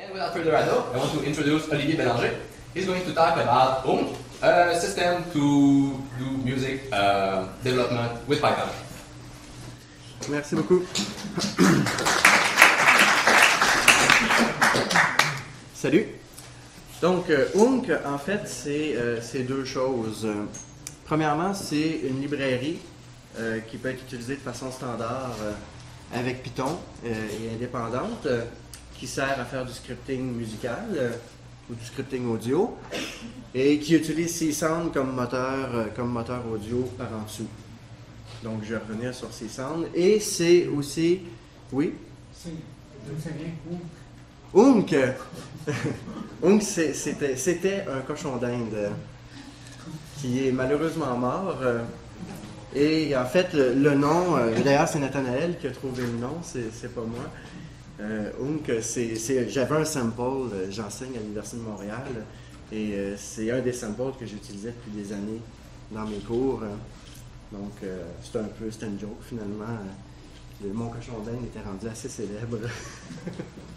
And without further ado, I want to introduce Olivier Bélanger. He's going to talk about OOM, a system to do music uh, development with Python. Merci beaucoup. Salut. Donc, euh, Unk, en fait, c'est euh, deux choses. Euh, Premièrement, c'est une librairie euh, qui peut être utilisée de façon standard euh, avec Python euh, et indépendante, euh, qui sert à faire du scripting musical euh, ou du scripting audio et qui utilise C-Sound comme moteur, euh, comme moteur audio par en dessous. Donc, je vais revenir sur C-Sound. Et c'est aussi. Oui? Ça vient? Unk! C'était un cochon d'Inde euh, qui est malheureusement mort. Et en fait, le, le nom, d'ailleurs, c'est Nathanaël qui a trouvé le nom, c'est c'est pas moi. Euh, c'est- c'est- j'avais un sample, euh, j'enseigne à l'Université de Montréal, et euh, c'est un des samples que j'utilisais depuis des années dans mes cours. Donc, c'était un peu, c'était une joke finalement. le- mon cochon d'Inde était rendu assez célèbre.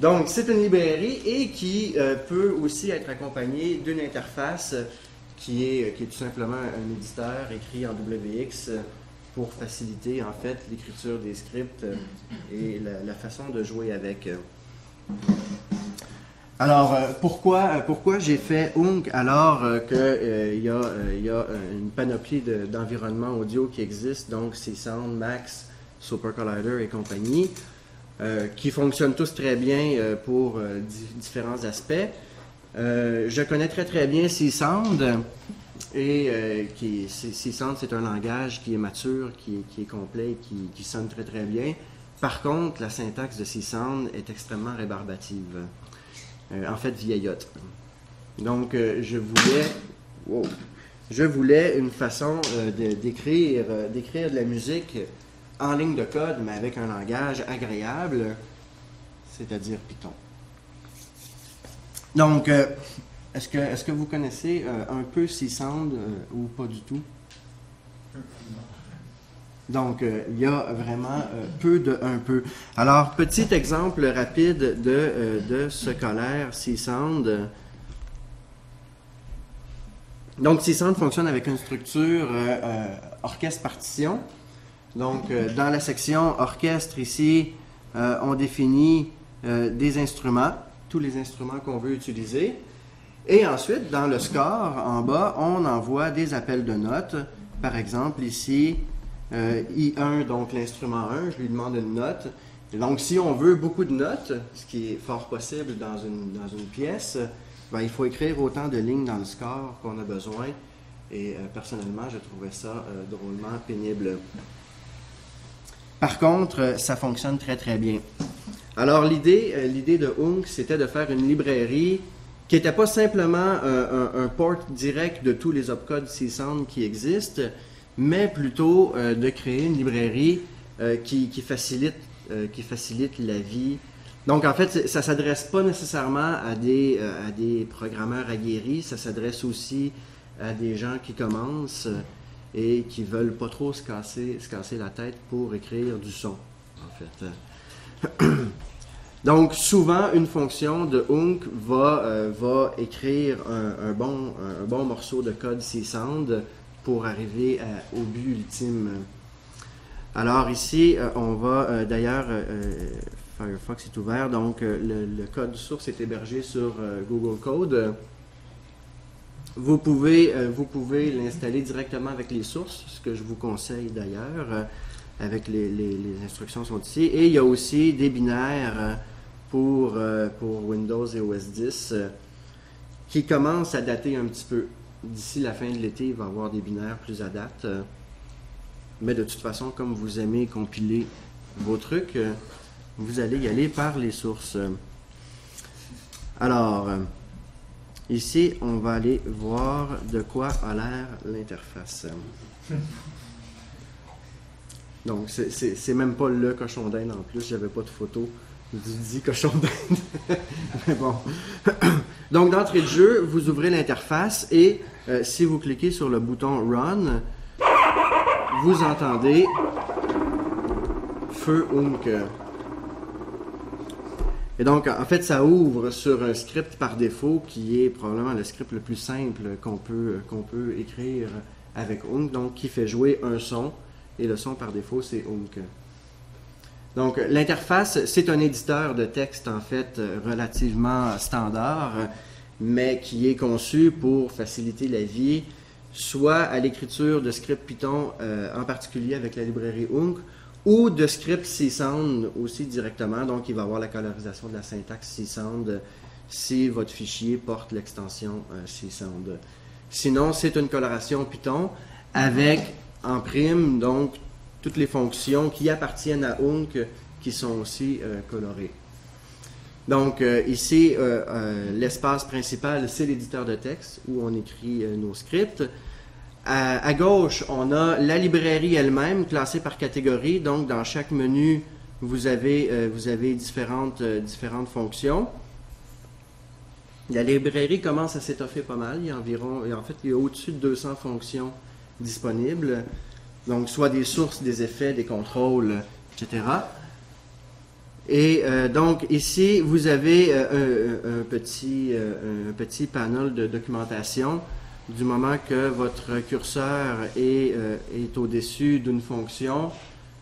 Donc, c'est une librairie et qui peut aussi être accompagnée d'une interface qui est, qui est tout simplement un éditeur écrit en WX pour faciliter en fait l'écriture des scripts euh, et la, façon de jouer avec. euh. Alors, euh, pourquoi, euh, pourquoi j'ai fait Unk alors qu'il y, a, euh, y a euh, une panoplie de- d'environnements audio qui existent, donc c'est Sound, Max, Super Collider et compagnie, euh, qui fonctionnent tous très bien euh, pour euh, di- différents aspects. Euh, je connais très très bien C-Sound et euh, qui, C- C-Sound c'est un langage qui est mature, qui, est- complet, qui, sonne très très bien. Par contre, la syntaxe de C-Sound est extrêmement rébarbative. Euh, en fait, vieillotte. Donc, euh, je voulais, wow. je voulais une façon euh, d'écrire, d'écrire de la musique en ligne de code, mais avec un langage agréable, c'est-à-dire Python. Donc, est-ce que, est-ce que vous connaissez euh, un peu C-Sound euh, ou pas du tout? Donc, euh, il y a vraiment euh, peu de un peu. Alors, petit exemple rapide de, de ce colère C-Sound. Donc, C-Sound fonctionne avec une structure orchestre-partition. Donc, dans la section orchestre ici, on définit des instruments, tous les instruments qu'on veut utiliser. Et ensuite, dans le score, en bas, on envoie des appels de notes. Par exemple, ici, euh, I1, donc l'instrument 1, je lui demande une note. Donc, si on veut beaucoup de notes, ce qui est fort possible dans une, dans une pièce, ben, il faut écrire autant de lignes dans le score qu'on a besoin. Et euh, personnellement, je trouvais ça euh, drôlement pénible. Par contre, ça fonctionne très très bien. Alors l'idée, de Unk, c'était de faire une librairie qui n'était pas simplement un, un- port direct de tous les opcodes C-Sound qui existent, mais plutôt euh, de créer une librairie euh, qui, facilite, euh, qui facilite la vie. Donc en fait, ça s'adresse pas nécessairement à des, euh, à des programmeurs aguerris, ça s'adresse aussi à des gens qui commencent euh, et qui veulent pas trop se casser, se casser la tête pour écrire du son. Donc, souvent, une fonction de Unk va, euh, va écrire un, bon, un bon morceau de code C-Sound pour arriver à- au but ultime. Alors ici, euh, on va euh, d'ailleurs, euh, euh, Firefox est ouvert, donc euh, le, code source est hébergé sur euh, Google Code. Vous pouvez, euh, pouvez l'installer directement avec les sources, ce que je vous conseille d'ailleurs, euh, avec les, les- instructions sont ici. Et il y a aussi des binaires euh, pour, euh, pour Windows et OS 10 euh, qui commencent à dater un petit peu. D'ici la fin de l'été, il va y avoir des binaires plus à date. euh, mais de toute façon, comme vous aimez compiler vos trucs, vous allez y aller par les sources. Alors, ici, on va aller voir de quoi a l'air l'interface. Donc, c'est même pas le cochon d'Inde en plus, j'avais pas de photo du dit cochon. Donc, d'entrée de jeu, vous ouvrez l'interface et euh, si vous cliquez sur le bouton Run, vous entendez Feu Unk. Et donc, en fait, ça ouvre sur un script par défaut qui est probablement le script le plus simple qu'on peut, écrire avec Unk, donc qui fait jouer un son, et le son par défaut, c'est Unk. Donc, l'interface, c'est un éditeur de texte, en fait, relativement standard, mais qui est conçu pour faciliter la vie, soit à l'écriture de scripts Python, euh, en particulier avec la librairie Unk, ou de script CSound aussi directement. Donc, il va avoir la colorisation de la syntaxe CSound si votre fichier porte l'extension euh, CSound. Sinon, c'est une coloration Python avec en prime, donc, toutes les fonctions qui appartiennent à Unk qui sont aussi euh, colorées. Donc, euh, ici, l'espace principal, c'est l'éditeur de texte où on écrit nos scripts. À, gauche, on a la librairie elle-même classée par catégorie. Donc, dans chaque menu, vous avez, euh, vous avez différentes, euh, différentes fonctions. La librairie commence à s'étoffer pas mal. Il y a environ, en fait, il y a au-dessus de 200 fonctions disponibles. Donc, soit des sources, des effets, des contrôles, etc. Et euh, donc, ici, vous avez un, petit, un petit panel de documentation du moment que votre curseur est, euh, est au-dessus d'une fonction,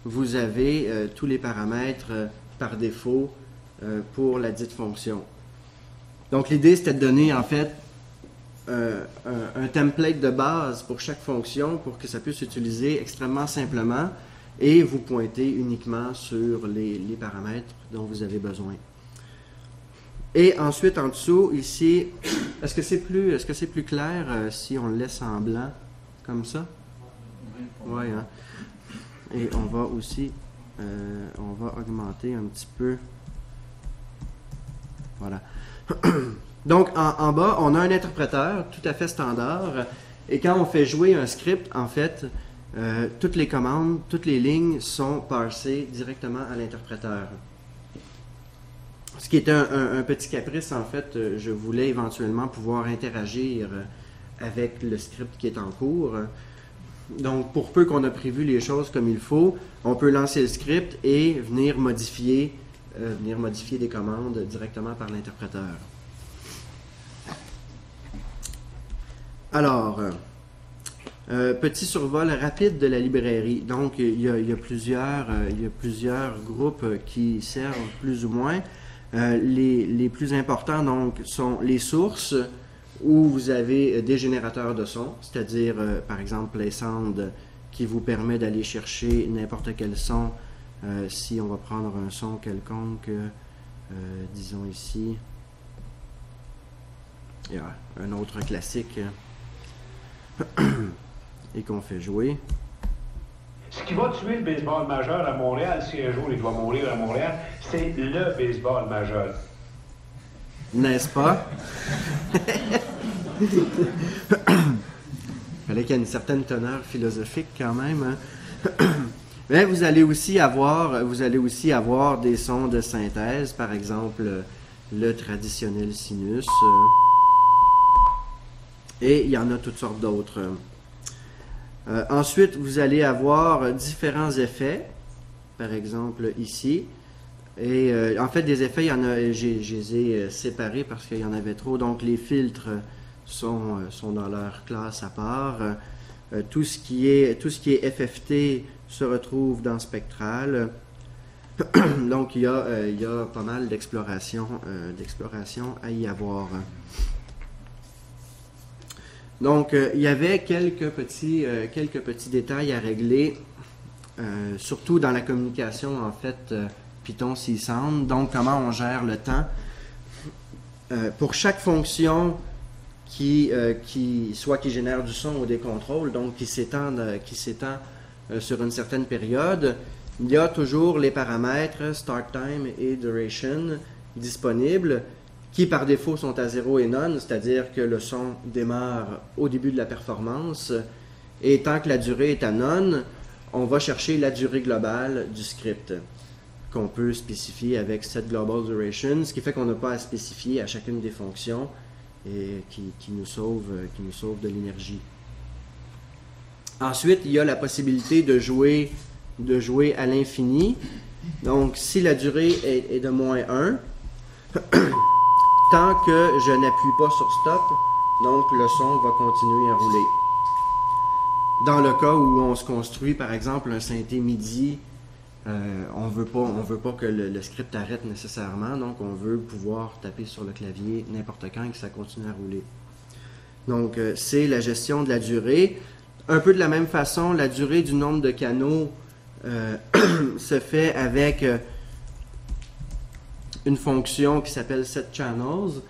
vous avez euh, tous les paramètres euh, par défaut pour la dite fonction. Donc l'idée c'était de donner en fait un, template de base pour chaque fonction pour que ça puisse s'utiliser extrêmement simplement et vous pointer uniquement sur les paramètres dont vous avez besoin. Et ensuite, en dessous, ici, est-ce que c'est plus, est-ce que c'est plus clair euh, si on le laisse en blanc, comme ça? Oui, hein? Et on va aussi, euh, on va augmenter un petit peu. Voilà. Donc, en, bas, on a un interpréteur tout à fait standard. Et quand on fait jouer un script, en fait, euh, toutes les commandes, toutes les lignes sont parsées directement à l'interpréteur. Ce qui est un, petit caprice, en fait, euh, je voulais éventuellement pouvoir interagir avec le script qui est en cours. Donc, pour peu qu'on a prévu les choses comme il faut, on peut lancer le script et venir modifier, euh, venir modifier des commandes directement par l'interpréteur. Alors, petit survol rapide de la librairie. Donc, il y a, a plusieurs groupes qui servent plus ou moins. Euh, les, plus importants donc sont les sources où vous avez euh, des générateurs de son, c'est-à-dire euh, par exemple PlaySound qui vous permet d'aller chercher n'importe quel son. si on va prendre un son quelconque, disons ici, il y a un autre classique et qu'on fait jouer. Ce qui va tuer le baseball majeur à Montréal, si un jour il doit mourir à Montréal, c'est le baseball majeur. N'est-ce pas? Il fallait qu'il y ait une certaine teneur philosophique quand même. Hein. Mais vous allez aussi avoir, vous allez aussi avoir des sons de synthèse, par exemple le traditionnel sinus. Et il y en a toutes sortes d'autres. Euh, ensuite, vous allez avoir différents effets, par exemple ici. Et euh, en fait, des effets, il y en a, je les ai euh, séparés parce qu'il y en avait trop. Donc, les filtres sont, sont dans leur classe à part. tout, ce qui est, tout ce qui est FFT se retrouve dans Spectral. Donc, il y a, il y a pas mal d'exploration à y avoir. Donc, euh, il y avait quelques petits, euh, détails à régler, euh, surtout dans la communication, en fait, Python CSound. Donc, comment on gère le temps. pour chaque fonction qui, soit qui génère du son ou des contrôles, donc qui s'étend, qui s'étend sur une certaine période, il y a toujours les paramètres start time et duration disponibles qui par défaut sont à 0 et non, c'est-à-dire que le son démarre au début de la performance, et tant que la durée est à non, on va chercher la durée globale du script qu'on peut spécifier avec set global duration, ce qui fait qu'on n'a pas à spécifier à chacune des fonctions et qui, nous, sauve, qui nous sauve de l'énergie. Ensuite, il y a la possibilité de jouer, de jouer à l'infini. Donc, si la durée est, est de moins 1, Tant que je n'appuie pas sur stop, donc le son va continuer à rouler. Dans le cas où on se construit par exemple un synthé MIDI, euh, on veut pas, on veut pas que le, script arrête nécessairement, donc on veut pouvoir taper sur le clavier n'importe quand et que ça continue à rouler. Donc euh, c'est la gestion de la durée. Un peu de la même façon, la durée du nombre de canaux euh, se fait avec une fonction qui s'appelle set channels.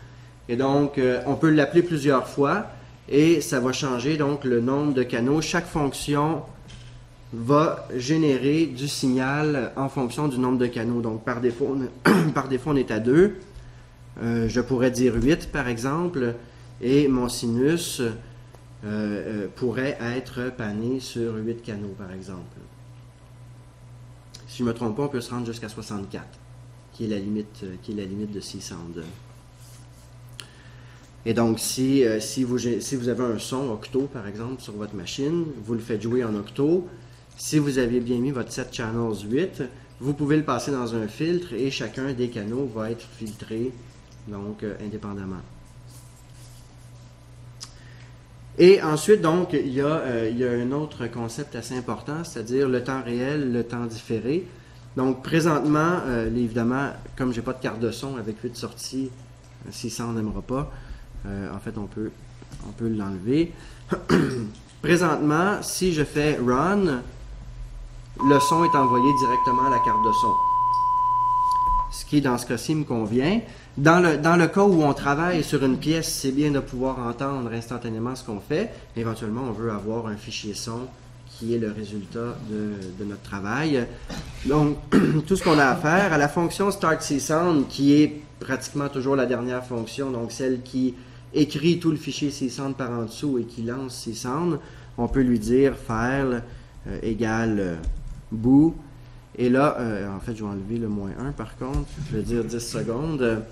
Et donc, euh, on peut l'appeler plusieurs fois et ça va changer donc le nombre de canaux. Chaque fonction va générer du signal en fonction du nombre de canaux. Donc, par défaut, on, par défaut, on est à 2. je pourrais dire 8 par exemple, et mon sinus euh, euh, pourrait être pané sur 8 canaux par exemple. Si je ne me trompe pas, on peut se rendre jusqu'à 64, qui est la limite, euh, qui est la limite de 600. Et donc, si, euh, si, vous, si vous avez un son octo, par exemple, sur votre machine, vous le faites jouer en octo. Si vous avez bien mis votre set channels 8, vous pouvez le passer dans un filtre et chacun des canaux va être filtré, donc euh, indépendamment. Et ensuite, donc, il y, a, il y a un autre concept assez important, c'est-à-dire le temps réel, le temps différé. Donc, présentement, euh, évidemment, comme j'ai pas de carte de son avec 8 sorties, euh, si ça on n'aimera pas, euh, en fait, on peut, l'enlever. présentement, si je fais run, le son est envoyé directement à la carte de son. Ce qui, dans ce cas-ci, me convient. Dans le, dans le cas où on travaille sur une pièce, c'est bien de pouvoir entendre instantanément ce qu'on fait. Éventuellement, on veut avoir un fichier son qui est le résultat de, notre travail. Donc, tout ce qu'on a à faire, à la fonction Start CSound, qui est pratiquement toujours la dernière fonction, donc celle qui écrit tout le fichier CSound par en dessous et qui lance CSound, on peut lui dire file euh, égale euh. Et là, euh, en fait, je vais enlever le moins 1 par contre. Je vais dire 10 secondes.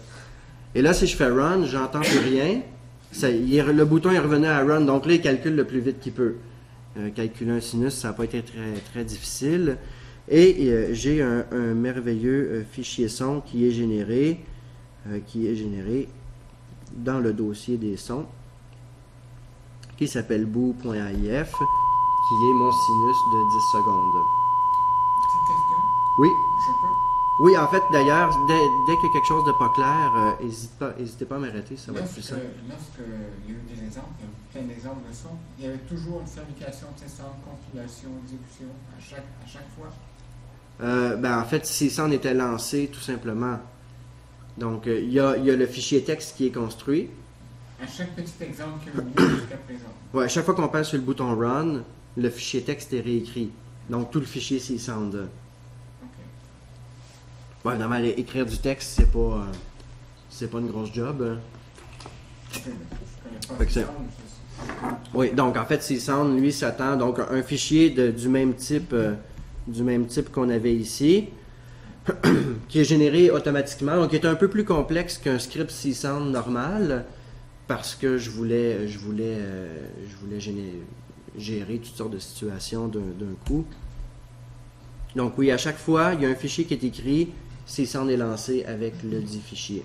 Et là, si je fais run, j'entends plus rien. Le bouton est revenu à run, donc là, il calcule le plus vite qu'il peut. Euh, calculer un sinus, ça n'a pas été très, très difficile. Et euh, j'ai un, un merveilleux euh, fichier son qui est généré, euh, qui est généré dans le dossier des sons, qui s'appelle boo.if, qui est mon sinus de 10 secondes. Petite question? Oui, Je peux? Oui, en fait, d'ailleurs, dès, dès qu'il y a quelque chose de pas clair, euh, hésite pas, n'hésitez pas à m'arrêter, ça va être plus simple. lorsque il y a eu des exemples, il y a eu plein d'exemples de son, il y avait toujours une fabrication, testant, compilation, exécution à chaque, à chaque fois? Euh, ben, en fait, si ça en était lancé, tout simplement. Donc, euh, il y, a, il y a le fichier texte qui est construit. À chaque petit exemple a eu jusqu'à présent. Ouais, à chaque fois qu'on passe sur le bouton Run, le fichier texte est réécrit. Donc, tout le fichier C-Sound. Ok. Ouais, écrire du texte, c'est pas, euh, pas une grosse job. hein. Sound, Oui, donc en fait, C-Sound, lui, s'attend donc un fichier du même type, euh, type qu'on avait ici, qui est généré automatiquement, donc qui est un peu plus complexe qu'un script C-Sound normal, parce que je voulais, je voulais, euh, je gérer toutes sortes de situations d'un coup. Donc oui, à chaque fois, il y a un fichier qui est écrit, C-Sound est lancé avec le dit fichier.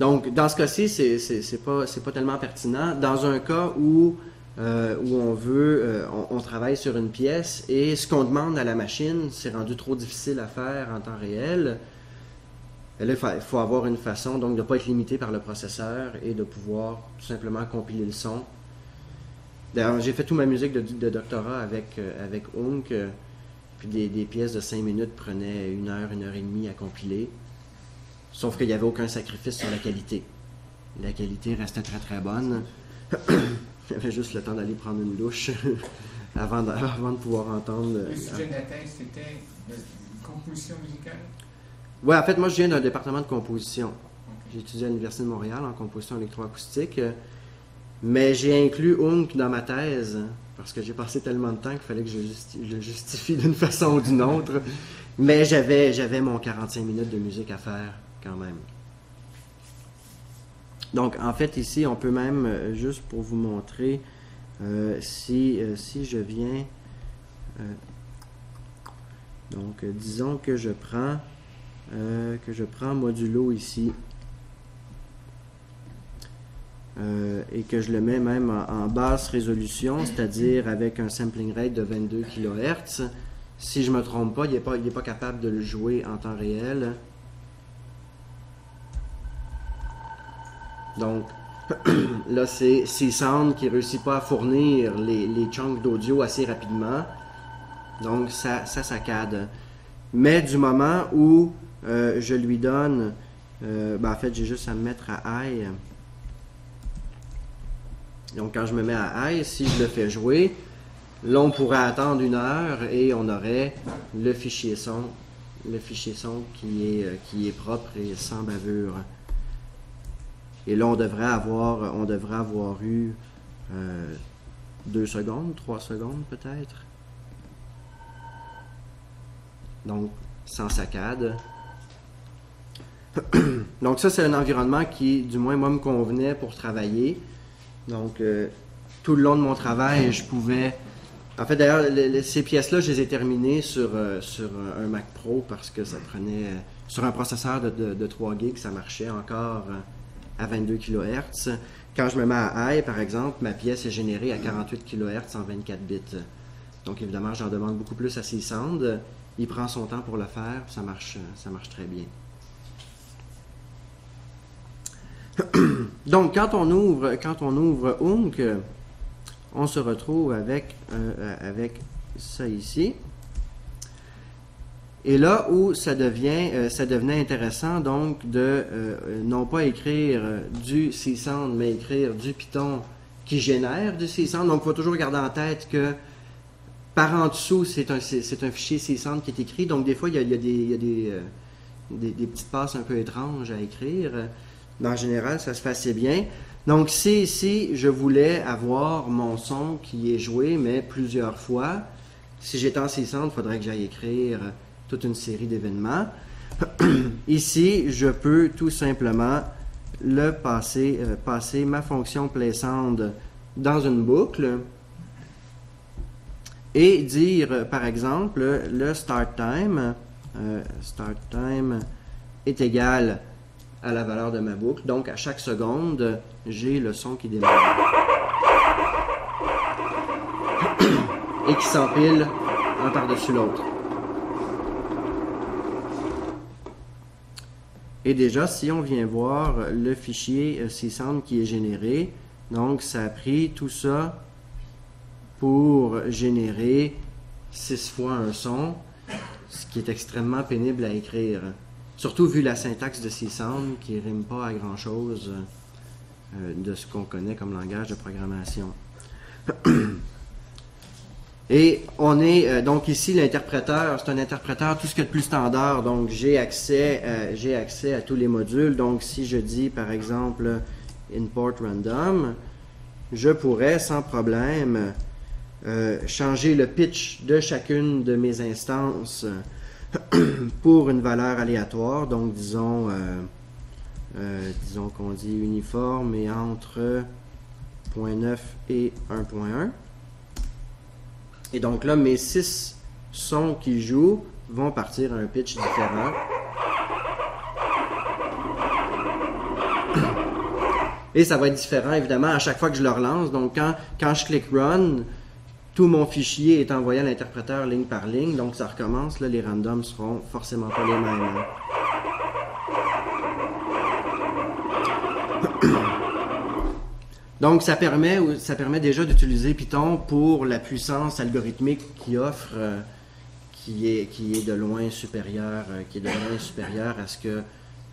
Donc, dans ce cas-ci, c'est pas, pas tellement pertinent. Dans un cas où, euh, où on veut, euh, on, travaille sur une pièce et ce qu'on demande à la machine, c'est rendu trop difficile à faire en temps réel. Là, il faut, avoir une façon donc de ne pas être limité par le processeur et de pouvoir tout simplement compiler le son. D'ailleurs, j'ai fait toute ma musique de, doctorat avec, euh, avec euh, puis des, des pièces de 5 minutes prenaient une heure, une heure et demie à compiler. Sauf qu'il n'y avait aucun sacrifice sur la qualité. La qualité restait très très bonne. J'avais juste le temps d'aller prendre une douche avant de, avant de pouvoir entendre. Le sujet de la thèse, c'était composition musicale? Ouais, en fait, moi je viens d'un département de composition. J'ai étudié à l'Université de Montréal en composition électroacoustique. euh, Mais j'ai inclus Unk dans ma thèse parce que j'ai passé tellement de temps qu'il fallait que je, le justifie d'une façon ou d'une autre. Mais j'avais, mon 45 minutes de musique à faire quand même. Donc, en fait, ici, on peut même, euh, juste pour vous montrer, euh, si, euh, si je viens. donc, disons que je prends que je prends modulo ici euh, et que je le mets même en, basse résolution, c'est-à-dire avec un sampling rate de 22 kHz. Si je ne me trompe pas, il n'est pas, pas capable de le jouer en temps réel. Donc, là, c'est C-Sound qui ne réussit pas à fournir les, les chunks d'audio assez rapidement. Donc, ça, ça saccade. Mais du moment où euh, je lui donne, euh, ben, en fait, j'ai juste à me mettre à high. Donc, quand je me mets à high, si je le fais jouer, là, on pourrait attendre une heure et on aurait le fichier son, le fichier son qui est, euh, qui est propre et sans bavure. Et là, on devrait avoir, on devrait avoir eu euh, deux secondes, trois secondes peut-être. Donc, sans saccade. Donc ça, c'est un environnement qui, du moins, moi, me convenait pour travailler. Donc, euh, tout le long de mon travail, je pouvais... En fait, d'ailleurs, le- le- ces pièces-là, je les ai terminées sur, euh, sur un Mac Pro parce que ça prenait... euh, Sur un processeur de, de, de 3 gigs, ça marchait encore à 22 kHz. Quand je me mets à high, par exemple, ma pièce est générée à 48 kHz en 24 bits. Donc, évidemment, j'en demande beaucoup plus à C-Sound. Il prend son temps pour le faire, ça marche, ça marche très bien. Donc, quand on ouvre, quand on ouvre Unk, on se retrouve avec, euh, avec ça ici. Et là où ça devient, euh, ça devenait intéressant, donc, de euh, non pas écrire euh, du C-Sound, mais écrire du Python qui génère du C-Sound. Donc, il faut toujours garder en tête que par en dessous, c'est un, un fichier C-Sound qui est écrit. Donc, des fois, il y a, des, il y a euh, des- des petites passes un peu étranges à écrire. En général, ça se fait assez bien. Donc, si ici, je voulais avoir mon son qui est joué, mais plusieurs fois, si j'étais en C-Sound, il faudrait que j'aille écrire toute une série d'événements. Ici, je peux tout simplement le passer, euh, passer ma fonction playSound dans une boucle et dire, euh, par exemple, le start time, euh, start time est égal à la valeur de ma boucle. Donc, à chaque seconde, j'ai le son qui démarre. et qui s'empile un par-dessus l'autre. Et déjà, si on vient voir le fichier euh, C-Sound qui est généré, donc ça a pris tout ça pour générer six fois un son, ce qui est extrêmement pénible à écrire. Surtout vu la syntaxe de C-Sound qui rime pas à grand-chose euh, de ce qu'on connaît comme langage de programmation. Et on est euh, donc ici l'interpréteur, c'est un interpréteur tout ce qu'il y a de plus standard. Donc j'ai accès, euh, à tous les modules. Donc si je dis par exemple import random, je pourrais sans problème euh, changer le pitch de chacune de mes instances pour une valeur aléatoire. Donc disons, euh, euh, disons qu'on dit uniforme et entre 0.9 et 1.1. Et donc là, mes six sons qui jouent vont partir à un pitch différent. Et ça va être différent, évidemment, à chaque fois que je le relance. Donc, quand, quand je clique Run, tout mon fichier est envoyé à l'interpréteur ligne par ligne. Donc, ça recommence. Là, les randoms seront forcément pas les mêmes. hein. Donc, ça permet, ça permet déjà d'utiliser Python pour la puissance algorithmique qu'il offre, euh, qui, est, de loin supérieure, euh, qui est de loin supérieure à ce que,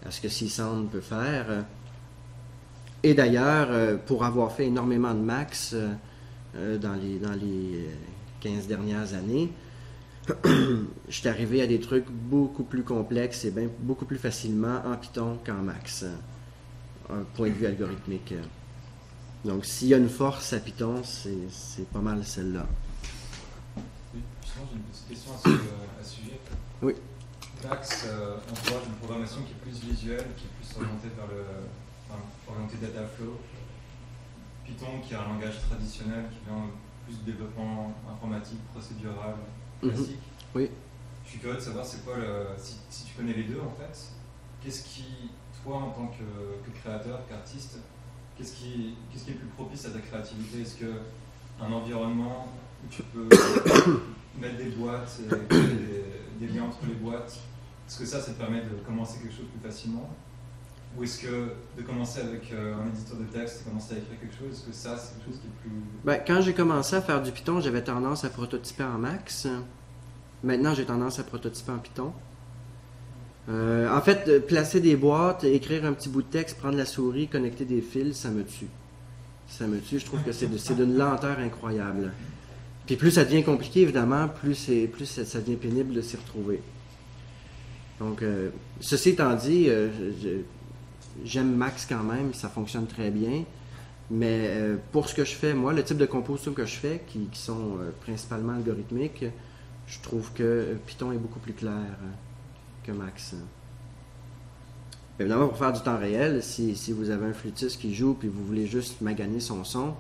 à ce que peut faire. Et d'ailleurs, euh, pour avoir fait énormément de max euh, euh, dans les, dans les euh, 15 dernières années, je suis arrivé à des trucs beaucoup plus complexes et bien beaucoup plus facilement en Python qu'en max, euh, un point de vue algorithmique. euh. Donc, s'il y a une force à Python, c'est c'est pas mal celle-là. Oui, justement, j'ai une petite question à ce, à ce sujet. Oui. Max, euh, on voit une programmation qui est plus visuelle, qui est plus orientée vers le enfin, orientée data flow. Python, qui est un langage traditionnel, qui vient plus du développement informatique, procédural, Mhm. classique. Oui. Je je suis curieux de savoir c'est quoi le. Si, si tu connais les deux en fait, qu'est-ce qui, toi en tant que, que créateur, qu'artiste, qu'est-ce qui, qu'est-ce qui est le plus propice à ta créativité? Est-ce que un environnement où tu peux mettre des boîtes et créer des, des liens entre les boîtes, est-ce que ça, ça te permet de commencer quelque chose plus facilement Ou est-ce que de commencer avec euh, un éditeur de texte et commencer à écrire quelque chose, est-ce que ça, c'est quelque chose qui est plus. Ben, quand j'ai commencé à faire du Python, j'avais tendance à prototyper en Max. Maintenant, j'ai tendance à prototyper en Python. Euh, en fait, euh, placer des boîtes, écrire un petit bout de texte, prendre la souris, connecter des fils, ça me tue. Ça me tue. Je trouve que c'est d'une lenteur incroyable. Puis plus ça devient compliqué, évidemment, plus, plus ça, devient pénible de s'y retrouver. Donc, ceci étant dit, j'aime Max quand même, ça fonctionne très bien. Mais euh, pour ce que je fais, moi, le type de composition que je fais, qui, sont euh, principalement algorithmiques, je trouve que euh, Python est beaucoup plus clair que Max. Évidemment, pour faire du temps réel, si, vous avez un flûtiste qui joue puis vous voulez juste maganer son son,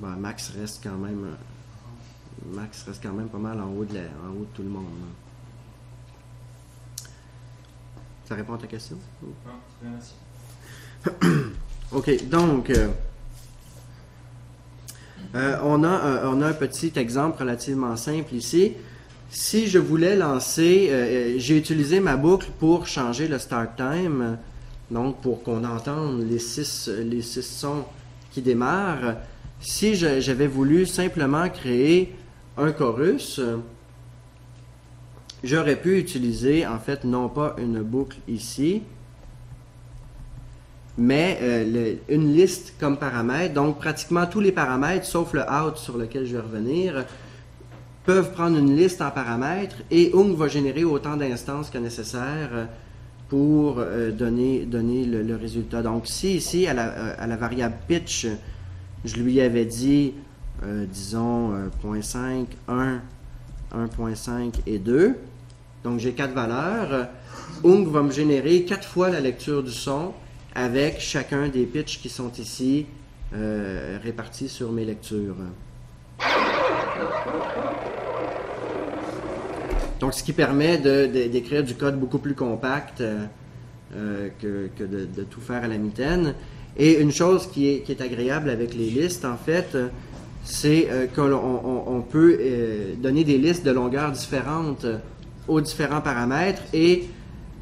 ben, Max reste quand même Max reste quand même pas mal en haut de, en haut tout le monde. là. Ça répond à ta question? Non, merci. OK, donc, euh, euh, on, a, un- on a un petit exemple relativement simple ici. Si je voulais lancer, euh, euh, j'ai utilisé ma boucle pour changer le start time, donc pour qu'on entende les six, les six sons qui démarrent. Si j'avais voulu simplement créer un chorus, euh, j'aurais pu utiliser en fait non pas une boucle ici, mais euh, une liste comme paramètre. Donc, pratiquement tous les paramètres, sauf le out sur lequel je vais revenir, peuvent prendre une liste en paramètres et Ung va générer autant d'instances que nécessaire pour euh, donner, donner le, résultat. Donc, si ici, à la, euh, à la variable pitch, je lui avais dit, disons, euh, 0.5, 1, 1.5 et 2, donc j'ai quatre valeurs, Ung va me générer quatre fois la lecture du son avec chacun des pitchs qui sont ici euh, répartis sur mes lectures. Donc, ce qui permet d'écrire du code beaucoup plus compact euh, euh, que, de, tout faire à la mitaine. Et une chose qui est, agréable avec les listes, en fait, c'est qu'on on- on peut donner des listes de longueurs différentes aux différents paramètres et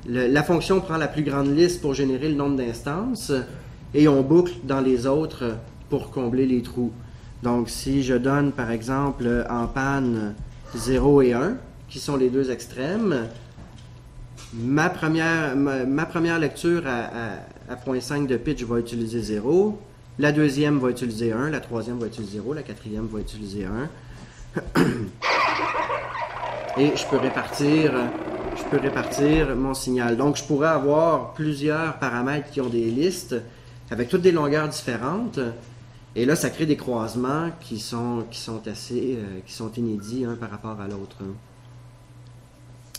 la fonction prend la plus grande liste pour générer le nombre d'instances et on boucle dans les autres pour combler les trous. Donc, si je donne par exemple en panne 0 et 1, qui sont les deux extrêmes, ma première, lecture à, à 0.5 de pitch va utiliser 0, la deuxième va utiliser 1, la troisième va utiliser 0, la quatrième va utiliser 1. Et je peux répartir, je peux répartir mon signal. Donc, je pourrais avoir plusieurs paramètres qui ont des listes avec toutes des longueurs différentes. Et là, ça crée des croisements qui sont, qui sont assez, euh, qui sont inédits un par rapport à l'autre.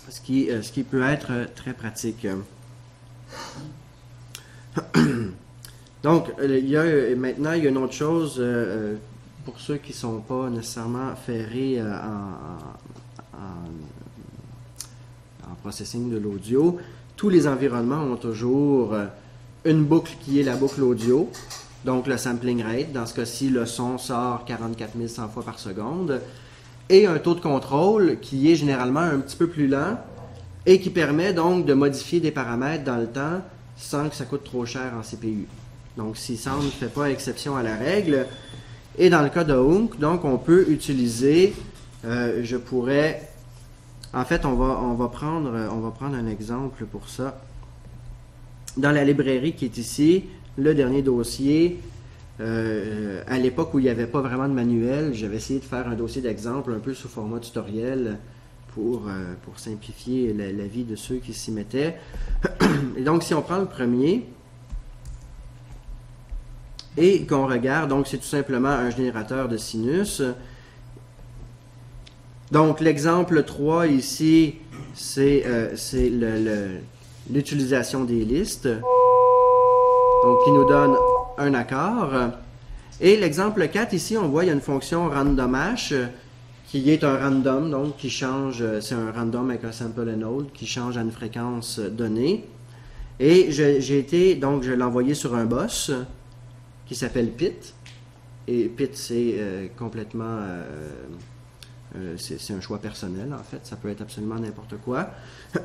Ce qui, euh, ce qui peut être très pratique. Donc, euh, il y a, maintenant, il y a une autre chose pour ceux qui ne sont pas nécessairement ferrés en, en- processing de l'audio. Tous les environnements ont toujours euh, une boucle qui est la boucle audio, donc le sampling rate. Dans ce cas-ci, le son sort 44 100 fois par seconde. Et un taux de contrôle qui est généralement un petit peu plus lent et qui permet donc de modifier des paramètres dans le temps sans que ça coûte trop cher en CPU. Donc, si Sound ne fait pas exception à la règle, et dans le cas de Hunk, donc on peut utiliser, euh, je pourrais, en fait, on va, on va prendre, on va prendre un exemple pour ça. Dans la librairie qui est ici, le dernier dossier, euh, à l'époque où il n'y avait pas vraiment de manuel, j'avais essayé de faire un dossier d'exemple un peu sous format tutoriel pour, euh, simplifier la, la vie de ceux qui s'y mettaient. Et donc, si on prend le premier et qu'on regarde, donc c'est tout simplement un générateur de sinus. Donc, l'exemple 3 ici, c'est euh, l'utilisation des listes. Donc, qui nous donne un accord. Et l'exemple 4 ici, on voit il y a une fonction randomash euh, qui est un random, donc qui change, euh, c'est un random avec un sample and hold, qui change à une fréquence donnée. Et j'ai été, donc je l'ai envoyé sur un boss qui s'appelle Pit. Et Pit, c'est euh, complètement, euh, c'est un choix personnel en fait, ça peut être absolument n'importe quoi.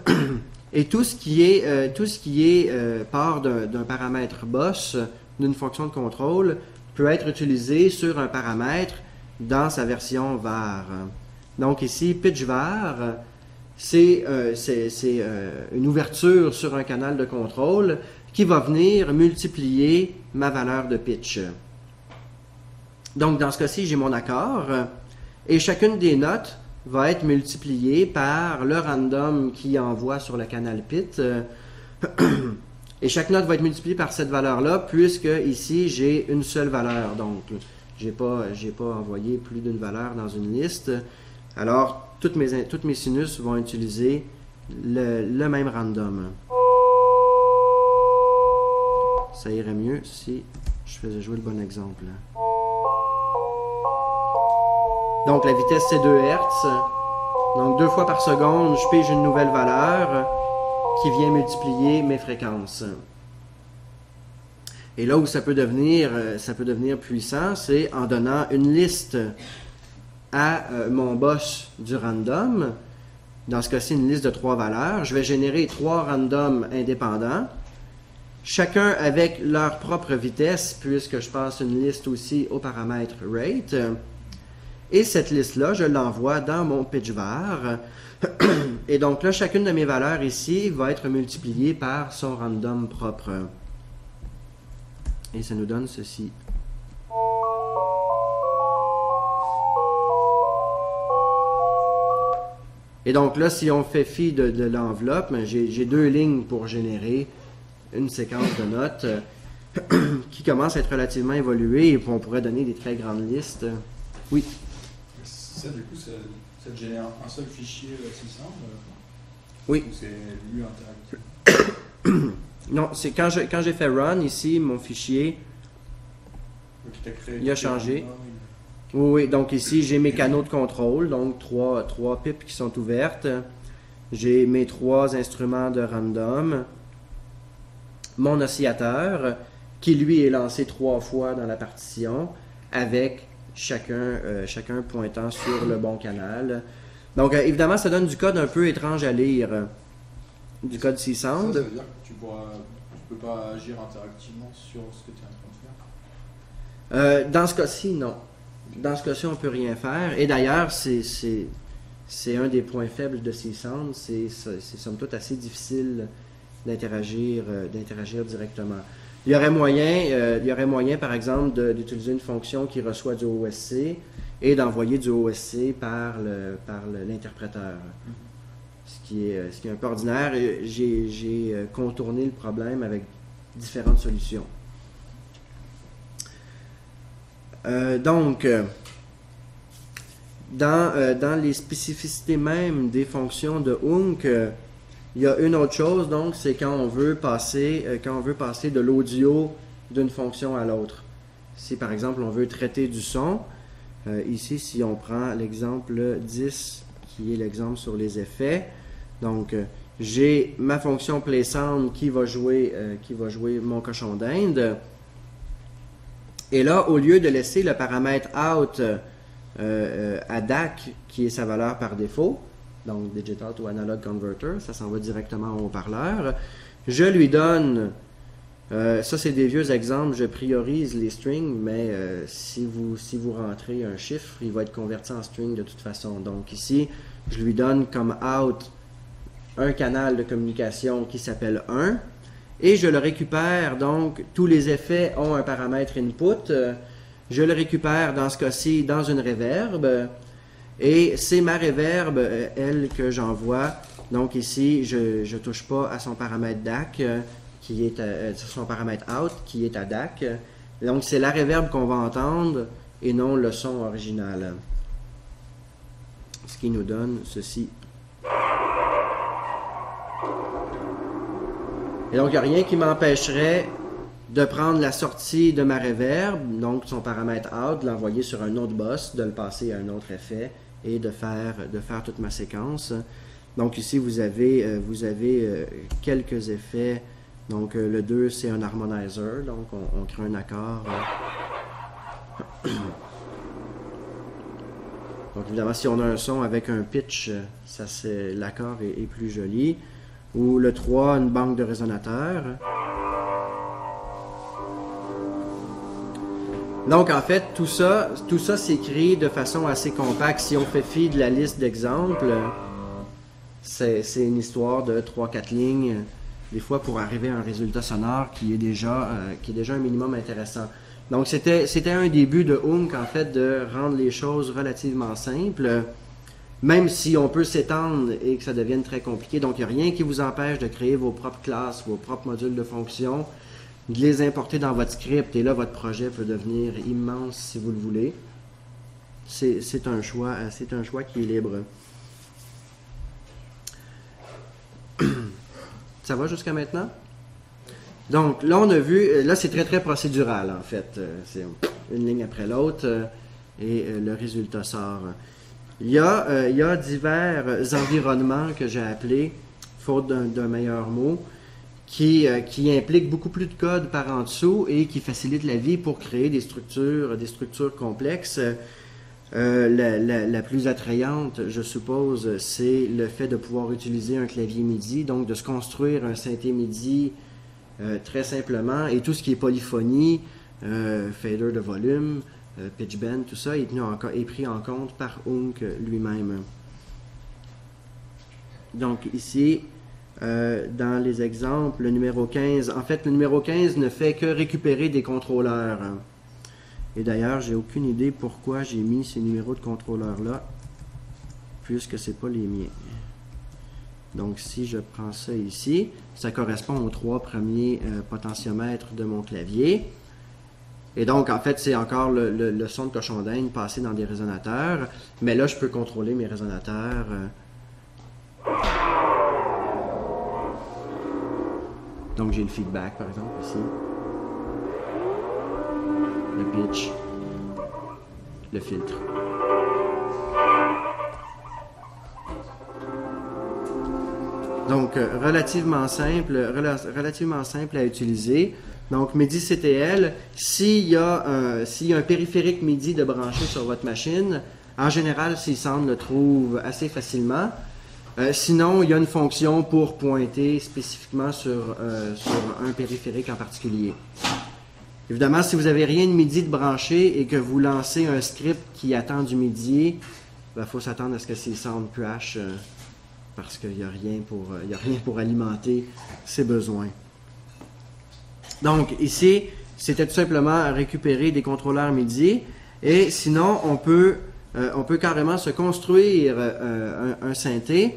Et tout ce qui est, euh, tout ce qui est euh, part d'un paramètre boss, d'une fonction de contrôle, peut être utilisé sur un paramètre dans sa version var. Donc ici, pitch var, c'est une ouverture sur un canal de contrôle qui va venir multiplier ma valeur de pitch. Donc dans ce cas-ci, j'ai mon accord et chacune des notes va être multipliée par le random qui envoie sur le canal pit. euh, Et chaque note va être multipliée par cette valeur-là, puisque ici j'ai une seule valeur. Donc, j'ai pas, pas envoyé plus d'une valeur dans une liste. Alors, toutes mes, toutes mes sinus vont utiliser le, le même random. Ça irait mieux si je faisais jouer le bon exemple. Donc, la vitesse c'est 2 Hz. Donc, deux fois par seconde, je pige une nouvelle valeur qui vient multiplier mes fréquences. Et là où ça peut devenir, euh, ça peut devenir puissant, c'est en donnant une liste à euh, mon boss du random. Dans ce cas-ci, une liste de trois valeurs. Je vais générer trois randoms indépendants, chacun avec leur propre vitesse, puisque je passe une liste aussi au paramètre rate. Et cette liste-là, je l'envoie dans mon pitch var. Et donc là, chacune de mes valeurs ici va être multipliée par son random propre. Et ça nous donne ceci. Et donc là, si on fait fi de, de l'enveloppe, ben, j'ai deux lignes pour générer une séquence de notes qui commence à être relativement évoluée et on pourrait donner des très grandes listes. Oui. Ça, du coup, ça, ça te génère un seul fichier euh, 600 euh, Oui. ou c'est lu interactif? Non, c'est quand je- quand j'ai fait run ici, mon fichier, il t'a créé Il a changé. Oui, oui, donc ici j'ai mes canaux de contrôle, donc trois, trois pipes qui sont ouvertes. J'ai mes trois instruments de random. Mon oscillateur, qui lui est lancé trois fois dans la partition, avec chacun, euh, chacun pointant sur le bon canal. Donc euh, évidemment, ça donne du code un peu étrange à lire. Du code Ça, 600. ça veut dire que tu tu peux pas agir interactivement sur ce que tu es en train de faire. Euh, dans ce cas-ci, non. Dans ce cas-ci, on ne peut rien faire. Et d'ailleurs, c'est, un des points faibles de ces centres. C'est, somme toute assez difficile d'interagir, d'interagir directement. Il y aurait moyen, euh, il y aurait moyen par exemple, d'utiliser une fonction qui reçoit du OSC et d'envoyer du OSC par, l'interpréteur. Ce qui, est, un peu ordinaire. J'ai, euh, contourné le problème avec différentes solutions. Euh, donc, dans, dans les spécificités même des fonctions de euh, il y a une autre chose, donc, c'est quand on veut passer, euh, quand on veut passer de l'audio d'une fonction à l'autre. Si par exemple on veut traiter du son, euh, ici si on prend l'exemple 10 qui est l'exemple sur les effets, donc euh, j'ai ma fonction play sound qui va jouer, qui va jouer mon cochon d'Inde. Et là, au lieu de laisser le paramètre out à DAC, qui est sa valeur par défaut, donc Digital to Analog Converter, ça s'en va directement au haut-parleur, je lui donne, euh, ça c'est des vieux exemples, je priorise les strings, mais euh, si, vous, si vous rentrez un chiffre, il va être converti en string de toute façon. Donc ici, je lui donne comme out un canal de communication qui s'appelle 1 et je le récupère. Donc, tous les effets ont un paramètre input. Euh, Je le récupère dans ce cas-ci dans une reverb. Et c'est ma reverb, euh, elle, que j'envoie. Donc ici, je ne touche pas à son paramètre DAC, euh, qui est à, euh, son paramètre out, qui est à DAC. Donc c'est la reverb qu'on va entendre et non le son original. Ce qui nous donne ceci. Et donc, il n'y a rien qui m'empêcherait de prendre la sortie de ma reverb, donc son paramètre out, de l'envoyer sur un autre boss, de le passer à un autre effet de faire, de faire toute ma séquence. Donc ici, vous avez, euh, vous avez euh, quelques effets. Donc euh, le 2, c'est un harmonizer, donc on, crée un accord. Donc évidemment, si on a un son avec un pitch, ça c'est l'accord est, est plus joli. Ou le 3, une banque de résonateurs. Donc en fait, tout ça, tout ça s'écrit de façon assez compacte. Si on fait fi de la liste d'exemples, c'est une histoire de 3-4 lignes, des fois pour arriver à un résultat sonore qui est déjà, euh, qui est déjà un minimum intéressant. Donc c'était c'était un début de Hunk en fait de rendre les choses relativement simples, même si on peut s'étendre et que ça devienne très compliqué. Donc il n'y a rien qui vous empêche de créer vos propres classes, vos propres modules de fonction, de les importer dans votre script et là votre projet peut devenir immense si vous le voulez. C'est un choix, euh, un choix qui est libre. Ça va jusqu'à maintenant? Donc là, on a vu, euh, là c'est très très procédural en fait. Euh, C'est une ligne après l'autre et le résultat sort. Il y a, il y a divers environnements que j'ai appelés, faute d'un meilleur mot, qui, euh, qui impliquent beaucoup plus de code par en dessous et qui facilitent la vie pour créer des structures, des structures complexes. Euh, la, plus attrayante, je suppose, c'est le fait de pouvoir utiliser un clavier MIDI, donc de se construire un synthé MIDI euh, très simplement, et tout ce qui est polyphonie, fader de volume, pitch bend, tout ça est, est pris en compte par Hunk lui-même. Donc ici, euh, dans les exemples, le numéro 15, en fait, le numéro 15 ne fait que récupérer des contrôleurs. Et d'ailleurs, j'ai aucune idée pourquoi j'ai mis ces numéros de contrôleurs-là, puisque c'est pas les miens. Donc, si je prends ça ici, ça correspond aux trois premiers euh, potentiomètres de mon clavier. Et donc, en fait, c'est encore le son de cochon d'Inde passé dans des résonateurs. Mais là, je peux contrôler mes résonateurs. euh. Donc, j'ai le feedback, par exemple, ici. Le pitch. Le filtre. Donc, euh, relativement simple, rela- relativement simple à utiliser. Donc, MIDI CTL, s'il y, a un- s'il y a un périphérique MIDI de brancher sur votre machine, en général, Csound le trouve assez facilement. Euh, sinon, il y a une fonction pour pointer spécifiquement sur, euh, un périphérique en particulier. Évidemment, si vous n'avez rien de MIDI de branché et que vous lancez un script qui attend du MIDI, il faut s'attendre à ce que Csound crash euh, parce qu'il n'y a, rien pour, euh, a rien pour alimenter ses besoins. Donc ici, c'était tout simplement récupérer des contrôleurs MIDI et sinon on peut, euh, on peut carrément se construire euh, un, synthé.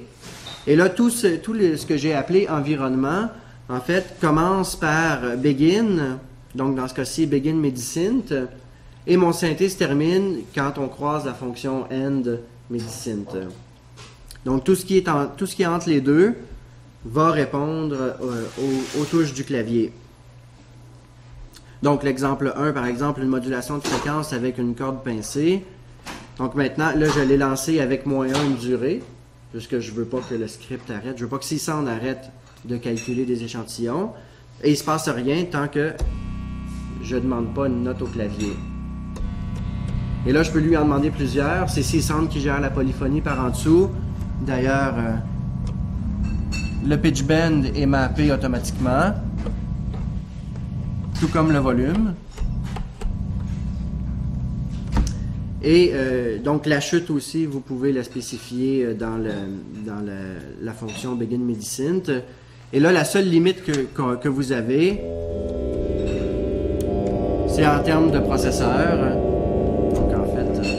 Et là, tout ce, tout ce que j'ai appelé environnement, en fait, commence par begin, donc dans ce cas-ci, begin MIDI-Synth, et mon synthé se termine quand on croise la fonction end MIDI-Synth. Donc tout ce qui est, en- tout ce qui est entre les deux va répondre euh, aux, aux touches du clavier. Donc l'exemple 1, par exemple, une modulation de fréquence avec une corde pincée. Donc maintenant, là, je l'ai lancé avec moins 1 une durée, puisque je ne veux pas que le script arrête. Je veux pas que Csound arrête de calculer des échantillons. Et il ne se passe rien tant que je ne demande pas une note au clavier. Et là, je peux lui en demander plusieurs. C'est Csound qui gère la polyphonie par en dessous. D'ailleurs, euh, le pitch bend est mappé automatiquement, tout comme le volume. Et euh, donc la chute aussi, vous pouvez la spécifier euh, dans, le, dans la fonction begin MIDI-Synth. Et là, la seule limite que, vous avez, c'est en termes de processeur. Donc en fait... euh,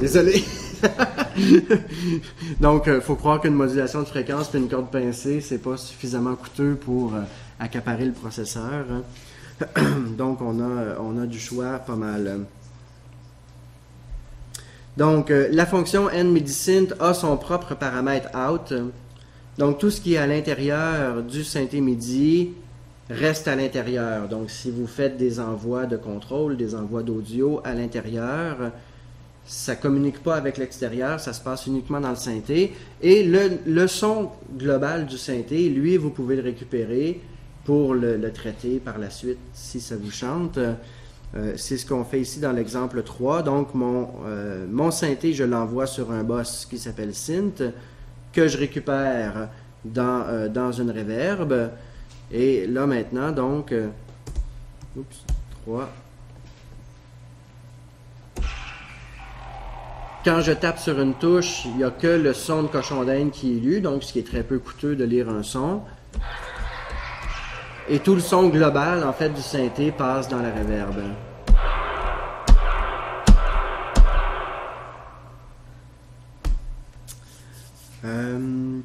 Désolé. Donc, il faut croire qu'une modulation de fréquence et une corde pincée, c'est pas suffisamment coûteux pour accaparer le processeur. hein. Donc, on a, du choix pas mal. Donc, euh, la fonction nMediSynth a son propre paramètre out. Donc, tout ce qui est à l'intérieur du synthé MIDI reste à l'intérieur. Donc, si vous faites des envois de contrôle, des envois d'audio à l'intérieur, ça ne communique pas avec l'extérieur, ça se passe uniquement dans le synthé. Et le, le son global du synthé, lui, vous pouvez le récupérer pour le, traiter par la suite si ça vous chante. Euh, c'est ce qu'on fait ici dans l'exemple 3. Donc, mon, euh, mon synthé, je l'envoie sur un boss qui s'appelle synth, que je récupère dans, euh, dans une reverb. Et là, maintenant, donc, oups, 3. Quand je tape sur une touche, il n'y a que le son de cochon d'Inde qui est lu, donc ce qui est très peu coûteux de lire un son. Et tout le son global, en fait, du synthé passe dans la reverb. Euh,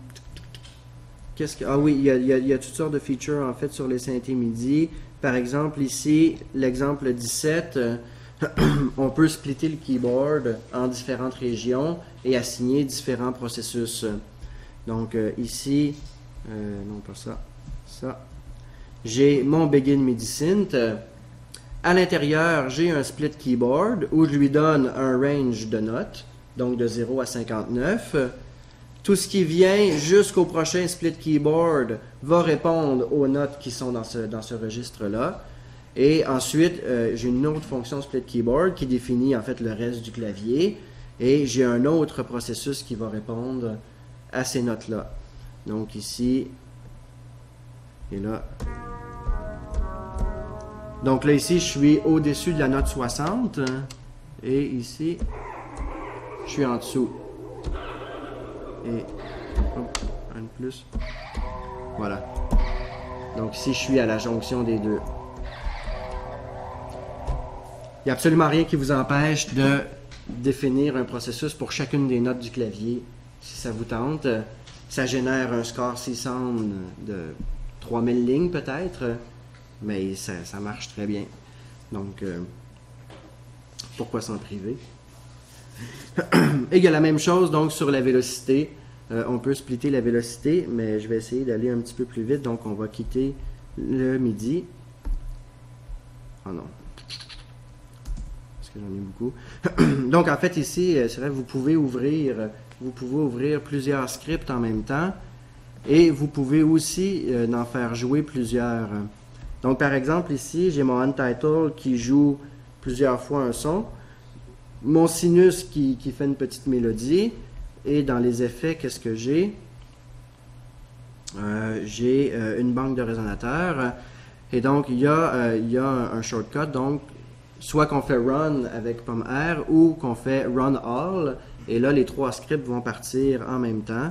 Qu'est-ce que... Ah oui, il y, a, toutes sortes de features, en fait, sur les synthés MIDI. Par exemple, ici, l'exemple 17, euh, on peut splitter le keyboard en différentes régions et assigner différents processus. Donc euh, ici, non pas ça, ça. J'ai mon Begin Synth. À l'intérieur, j'ai un split keyboard où je lui donne un range de notes, donc de 0 à 59. Tout ce qui vient jusqu'au prochain split keyboard va répondre aux notes qui sont dans ce, dans ce registre-là. Et ensuite, euh, j'ai une autre fonction split keyboard qui définit en fait le reste du clavier. Et j'ai un autre processus qui va répondre à ces notes-là. Donc ici, et là. Donc là, ici, je suis au-dessus de la note 60. Et ici, je suis en dessous. Et un plus. Voilà. Donc ici, je suis à la jonction des deux. Il n'y a absolument rien qui vous empêche de définir un processus pour chacune des notes du clavier, si ça vous tente. Ça génère un score C-Sound de 3000 lignes peut-être, mais ça, ça marche très bien. Donc, euh, pourquoi s'en priver? Et il y a la même chose donc sur la vélocité. Euh, on peut splitter la vélocité, mais je vais essayer d'aller un petit peu plus vite. Donc, on va quitter le midi. Oh non. Parce que j'en ai beaucoup. donc, en fait, ici, euh, c'est vrai, vous pouvez ouvrir, ouvrir plusieurs scripts en même temps. Et vous pouvez aussi en faire jouer plusieurs. Donc, par exemple, ici, j'ai mon Untitled qui joue plusieurs fois un son. Mon sinus qui, qui fait une petite mélodie. Et dans les effets, qu'est-ce que j'ai? Euh, J'ai euh, une banque de résonateurs. Et donc, il y a, euh, il y a un, un shortcut. Donc, soit qu'on fait run avec pomme R ou qu'on fait run all. Et là, les trois scripts vont partir en même temps.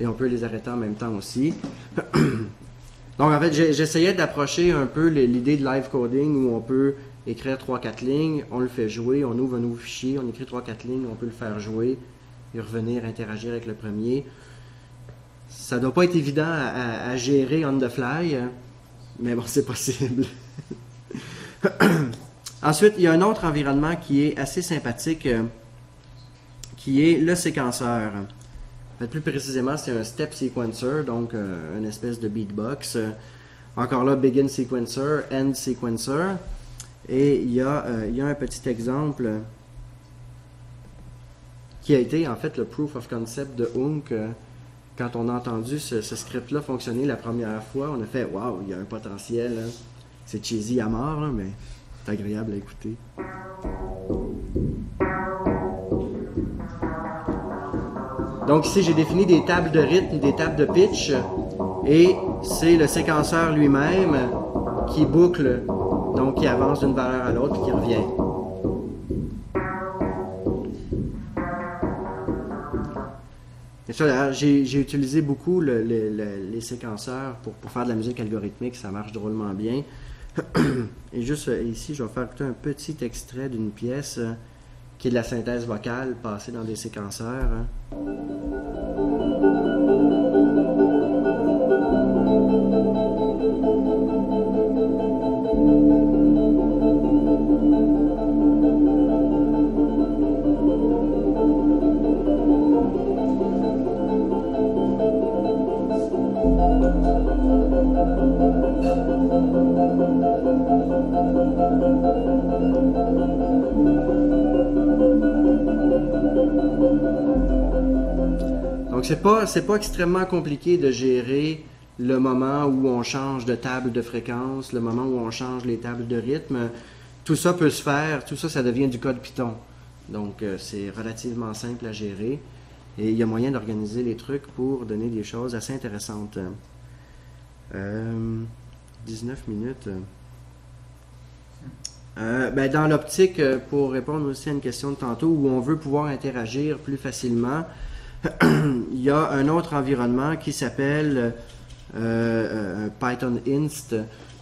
Et on peut les arrêter en même temps aussi. Donc en fait, j'essayais d'approcher un peu l'idée de live coding où on peut écrire 3-4 lignes, on le fait jouer, on ouvre un nouveau fichier, on écrit 3-4 lignes, on peut le faire jouer et revenir interagir avec le premier. Ça doit pas être évident à, gérer on the fly, mais bon, c'est possible. Ensuite, il y a un autre environnement qui est assez sympathique, euh, qui est le séquenceur. Plus précisément, c'est un step sequencer, donc euh, une espèce de beatbox. Euh, encore là, begin sequencer, end sequencer. Et il y, a, euh, il y a un petit exemple qui a été en fait le proof of concept de Hunk. quand on a entendu ce, script-là fonctionner la première fois, on a fait Waouh, il y a un potentiel. hein. C'est cheesy à mort, mais c'est agréable à écouter. Donc ici, j'ai défini des tables de rythme, des tables de pitch, et c'est le séquenceur lui-même qui boucle, donc qui avance d'une valeur à l'autre et qui revient. Et ça, j'ai utilisé beaucoup le- le- le- les séquenceurs pour, pour faire de la musique algorithmique, ça marche drôlement bien. Et juste ici, je vais faire un petit extrait d'une pièce qui est de la synthèse vocale passée dans des séquenceurs. Hein. Donc c'est pas pas extrêmement compliqué de gérer le moment où on change de table de fréquence, le moment où on change les tables de rythme. Tout ça peut se faire, tout ça ça devient du code Python. Donc euh, c'est relativement simple à gérer et il y a moyen d'organiser les trucs pour donner des choses assez intéressantes. Euh, 19 minutes. Euh, ben, dans l'optique, euh, pour répondre aussi à une question de tantôt, où on veut pouvoir interagir plus facilement, il y a un autre environnement qui s'appelle euh, euh, Python Inst.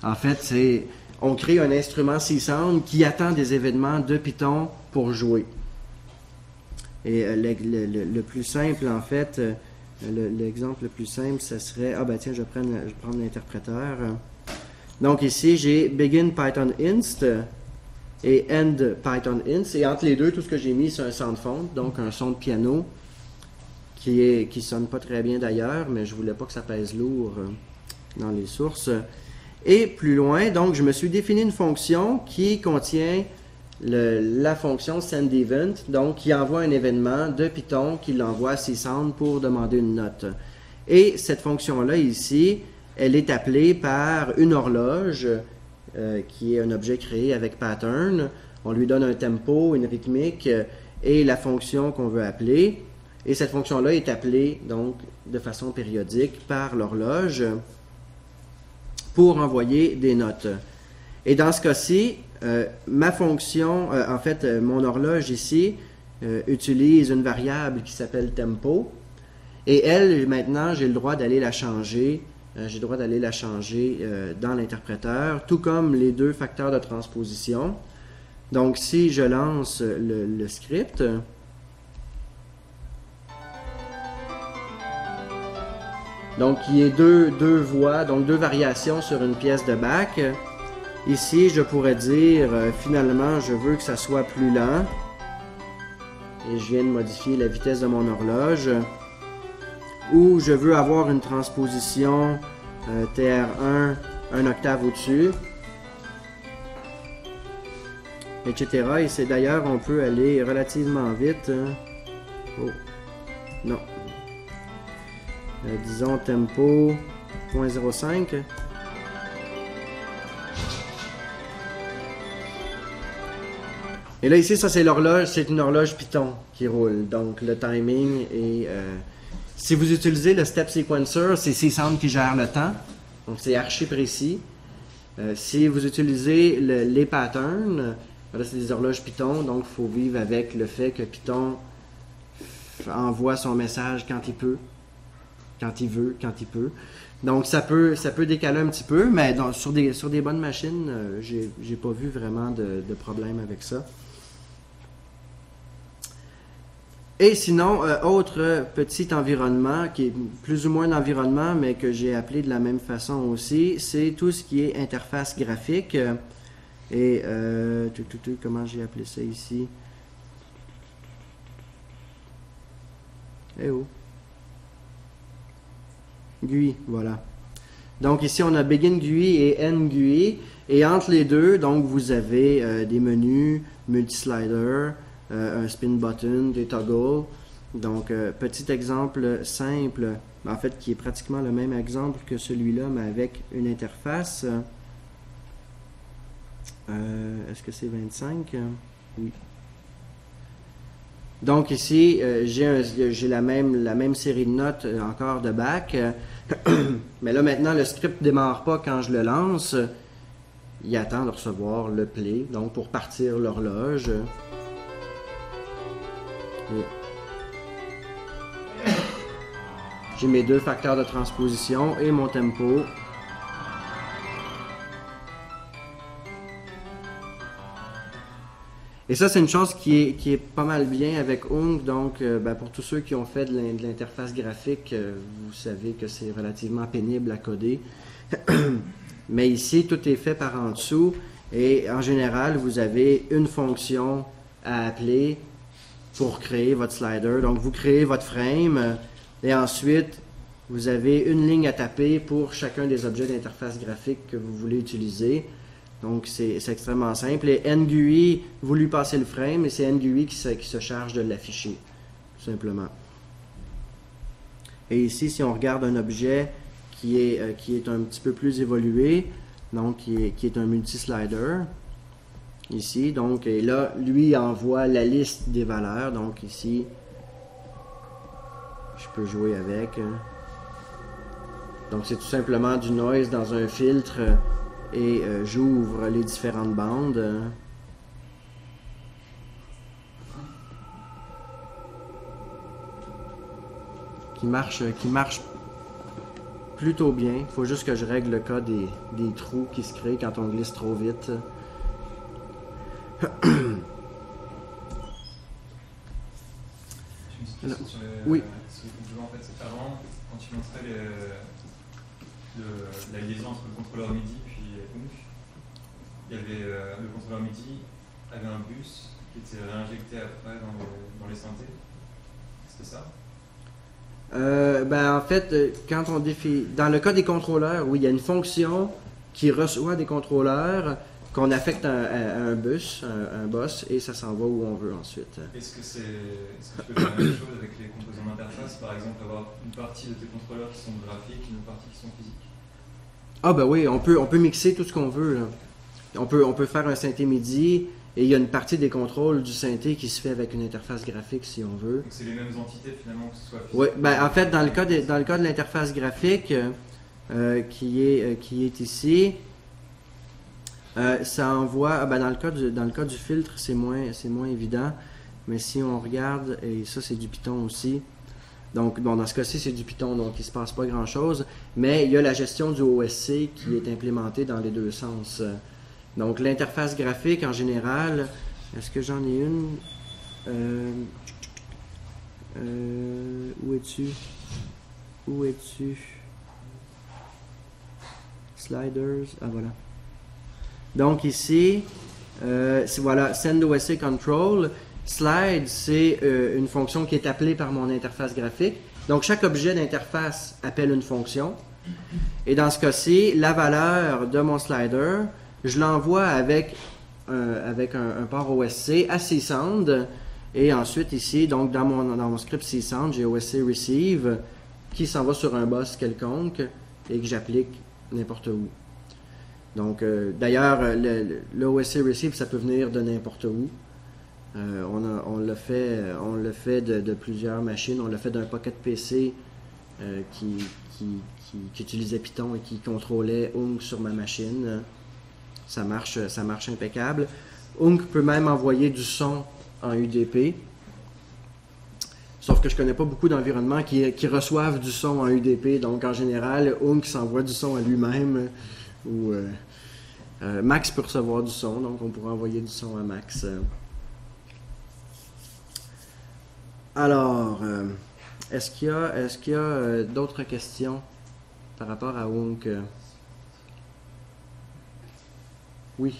En fait, c'est on crée un instrument CSound qui attend des événements de Python pour jouer. Et euh, le, plus simple, en fait, le- l'exemple le plus simple, ça serait. Ah, ben tiens, je vais je vais prendre l'interpréteur. Donc ici, j'ai Begin Python Inst et End Python Inst. Et entre les deux, tout ce que j'ai mis, c'est un sound font, donc un son de piano qui est sonne pas très bien d'ailleurs, mais je voulais pas que ça pèse lourd euh, dans les sources. Et plus loin, donc je me suis défini une fonction qui contient la fonction sendEvent, donc qui envoie un événement de Python qui l'envoie à CSound pour demander une note. Et cette fonction-là ici, elle est appelée par une horloge euh, qui est un objet créé avec pattern. On lui donne un tempo, une rythmique euh, et la fonction qu'on veut appeler. Et cette fonction-là est appelée donc de façon périodique par l'horloge pour envoyer des notes. Et dans ce cas-ci, euh, ma fonction, euh, en fait, euh, mon horloge ici utilise une variable qui s'appelle tempo. Et elle, maintenant, j'ai le droit d'aller la changer. j'ai le droit d'aller la changer dans l'interpréteur, tout comme les deux facteurs de transposition. Donc, si je lance le script, donc il y a deux, deux voix, donc deux variations sur une pièce de bac. Ici, je pourrais dire euh, finalement, je veux que ça soit plus lent. Et je viens de modifier la vitesse de mon horloge. Ou je veux avoir une transposition euh, TR1 un octave au-dessus. Etc. Et c'est d'ailleurs, on peut aller relativement vite. hein. Oh. Non. Euh, disons tempo 0.05. Et là, ici, ça, c'est l'horloge. C'est une horloge Python qui roule. Donc, le timing est. euh, si vous utilisez le step sequencer, c'est C-Sound qui gère le temps. Donc, c'est archi précis. Euh, si vous utilisez le- les patterns, là, c'est des horloges Python. Donc, il faut vivre avec le fait que Python envoie son message quand il peut. Quand il veut, quand il peut. Donc, ça peut, ça peut décaler un petit peu, mais sur, des, sur des bonnes machines, euh, j'ai pas vu vraiment de, de problème avec ça. Et sinon, euh, autre petit environnement qui est plus ou moins un environnement, mais que j'ai appelé de la même façon aussi, c'est tout ce qui est interface graphique. Et euh, tout, tout, tout, comment j'ai appelé ça ici? Eh oh. GUI, voilà. Donc ici, on a Begin GUI et End GUI. Et entre les deux, donc vous avez euh, des menus, multi-slider, euh, un spin button, des toggles. Donc, euh, petit exemple simple, en fait, qui est pratiquement le même exemple que celui-là, mais avec une interface. Est-ce que c'est 25 Oui. Donc ici, euh, j'ai la même, la même série de notes euh, encore de bac. mais là maintenant, le script démarre pas quand je le lance. Il attend de recevoir le play, donc pour partir l'horloge. J'ai mes deux facteurs de transposition et mon tempo. Et ça, c'est une chose qui est, pas mal bien avec Ung. Donc, euh, ben, pour tous ceux qui ont fait de l'interface graphique, euh, vous savez que c'est relativement pénible à coder. Mais ici, tout est fait par en dessous. Et en général, vous avez une fonction à appeler pour créer votre slider. Donc, vous créez votre frame euh, et ensuite, vous avez une ligne à taper pour chacun des objets d'interface graphique que vous voulez utiliser. Donc, c'est extrêmement simple. Et NGUI, vous lui passez le frame et c'est NGUI qui se, charge de l'afficher, tout simplement. Et ici, si on regarde un objet qui est, euh, un petit peu plus évolué, donc qui est, un multislider, ici, donc, et là, lui envoie la liste des valeurs, donc ici, je peux jouer avec. hein. Donc, c'est tout simplement du noise dans un filtre et euh, j'ouvre les différentes bandes. Qui marche, qui marche plutôt bien. Il faut juste que je règle le cas des, des trous qui se créent quand on glisse trop vite. Alors, sur oui. sur composants. En fait, c'est avant, quand tu montrais le- la liaison entre le contrôleur MIDI il y avait euh, le contrôleur MIDI avait un bus qui était réinjecté après dans les, dans les synthés. C'était ça? Euh, ben, en fait, euh, quand on définit. Dans le cas des contrôleurs, oui, il y a une fonction qui reçoit des contrôleurs qu'on affecte à, à- à un bus, un, un boss, et ça s'en va où on veut ensuite. Est-ce que c'est est-ce que tu peux faire la même chose avec les composants d'interface? Par exemple, avoir une partie de tes contrôleurs qui sont graphiques, une partie qui sont physiques Ah ben oui, on peut, on peut mixer tout ce qu'on veut. là. On peut, on peut faire un synthé MIDI, et il y a une partie des contrôles du synthé qui se fait avec une interface graphique si on veut. Donc c'est les mêmes entités finalement, que ce soit Oui, ou- ben, en fait, dans le cas de, dans le cas de l'interface graphique euh, qui, est, euh, qui est ici, euh, ça envoie. ah ben, dans, le cas du, dans le cas du filtre, c'est moins, c'est moins évident. Mais si on regarde, et ça c'est du Python aussi. Donc, bon, dans ce cas-ci, c'est du Python, donc il ne se passe pas grand-chose. Mais il y a la gestion du OSC qui est implémentée dans les deux sens. Donc, l'interface graphique en général, est-ce que j'en ai une? Euh, euh, où es-tu? Où es-tu? Sliders. Ah voilà. Donc ici, euh, voilà, send OSC control. Slide, c'est euh, une fonction qui est appelée par mon interface graphique. Donc chaque objet d'interface appelle une fonction. Et dans ce cas-ci, la valeur de mon slider, je l'envoie avec, euh, un, port OSC à CSound. Et ensuite ici, donc dans mon, script CSound, j'ai OSC receive qui s'en va sur un boss quelconque et que j'applique n'importe où. Donc euh, d'ailleurs, le, le- receive, ça peut venir de n'importe où. Euh, on, a- on le fait, euh, le fait de, plusieurs machines. On le fait d'un Pocket PC euh, qui, qui, utilisait Python et qui contrôlait Unk sur ma machine. Ça marche, ça marche impeccable. Unk peut même envoyer du son en UDP. Sauf que je connais pas beaucoup d'environnements qui, reçoivent du son en UDP. Donc en général, Unk s'envoie du son à lui-même. Ou Max peut recevoir du son, donc on pourrait envoyer du son à Max. euh. Alors, euh, est-ce qu'il y a, est-ce qu'il y a euh, d'autres questions par rapport à Unk euh? Oui.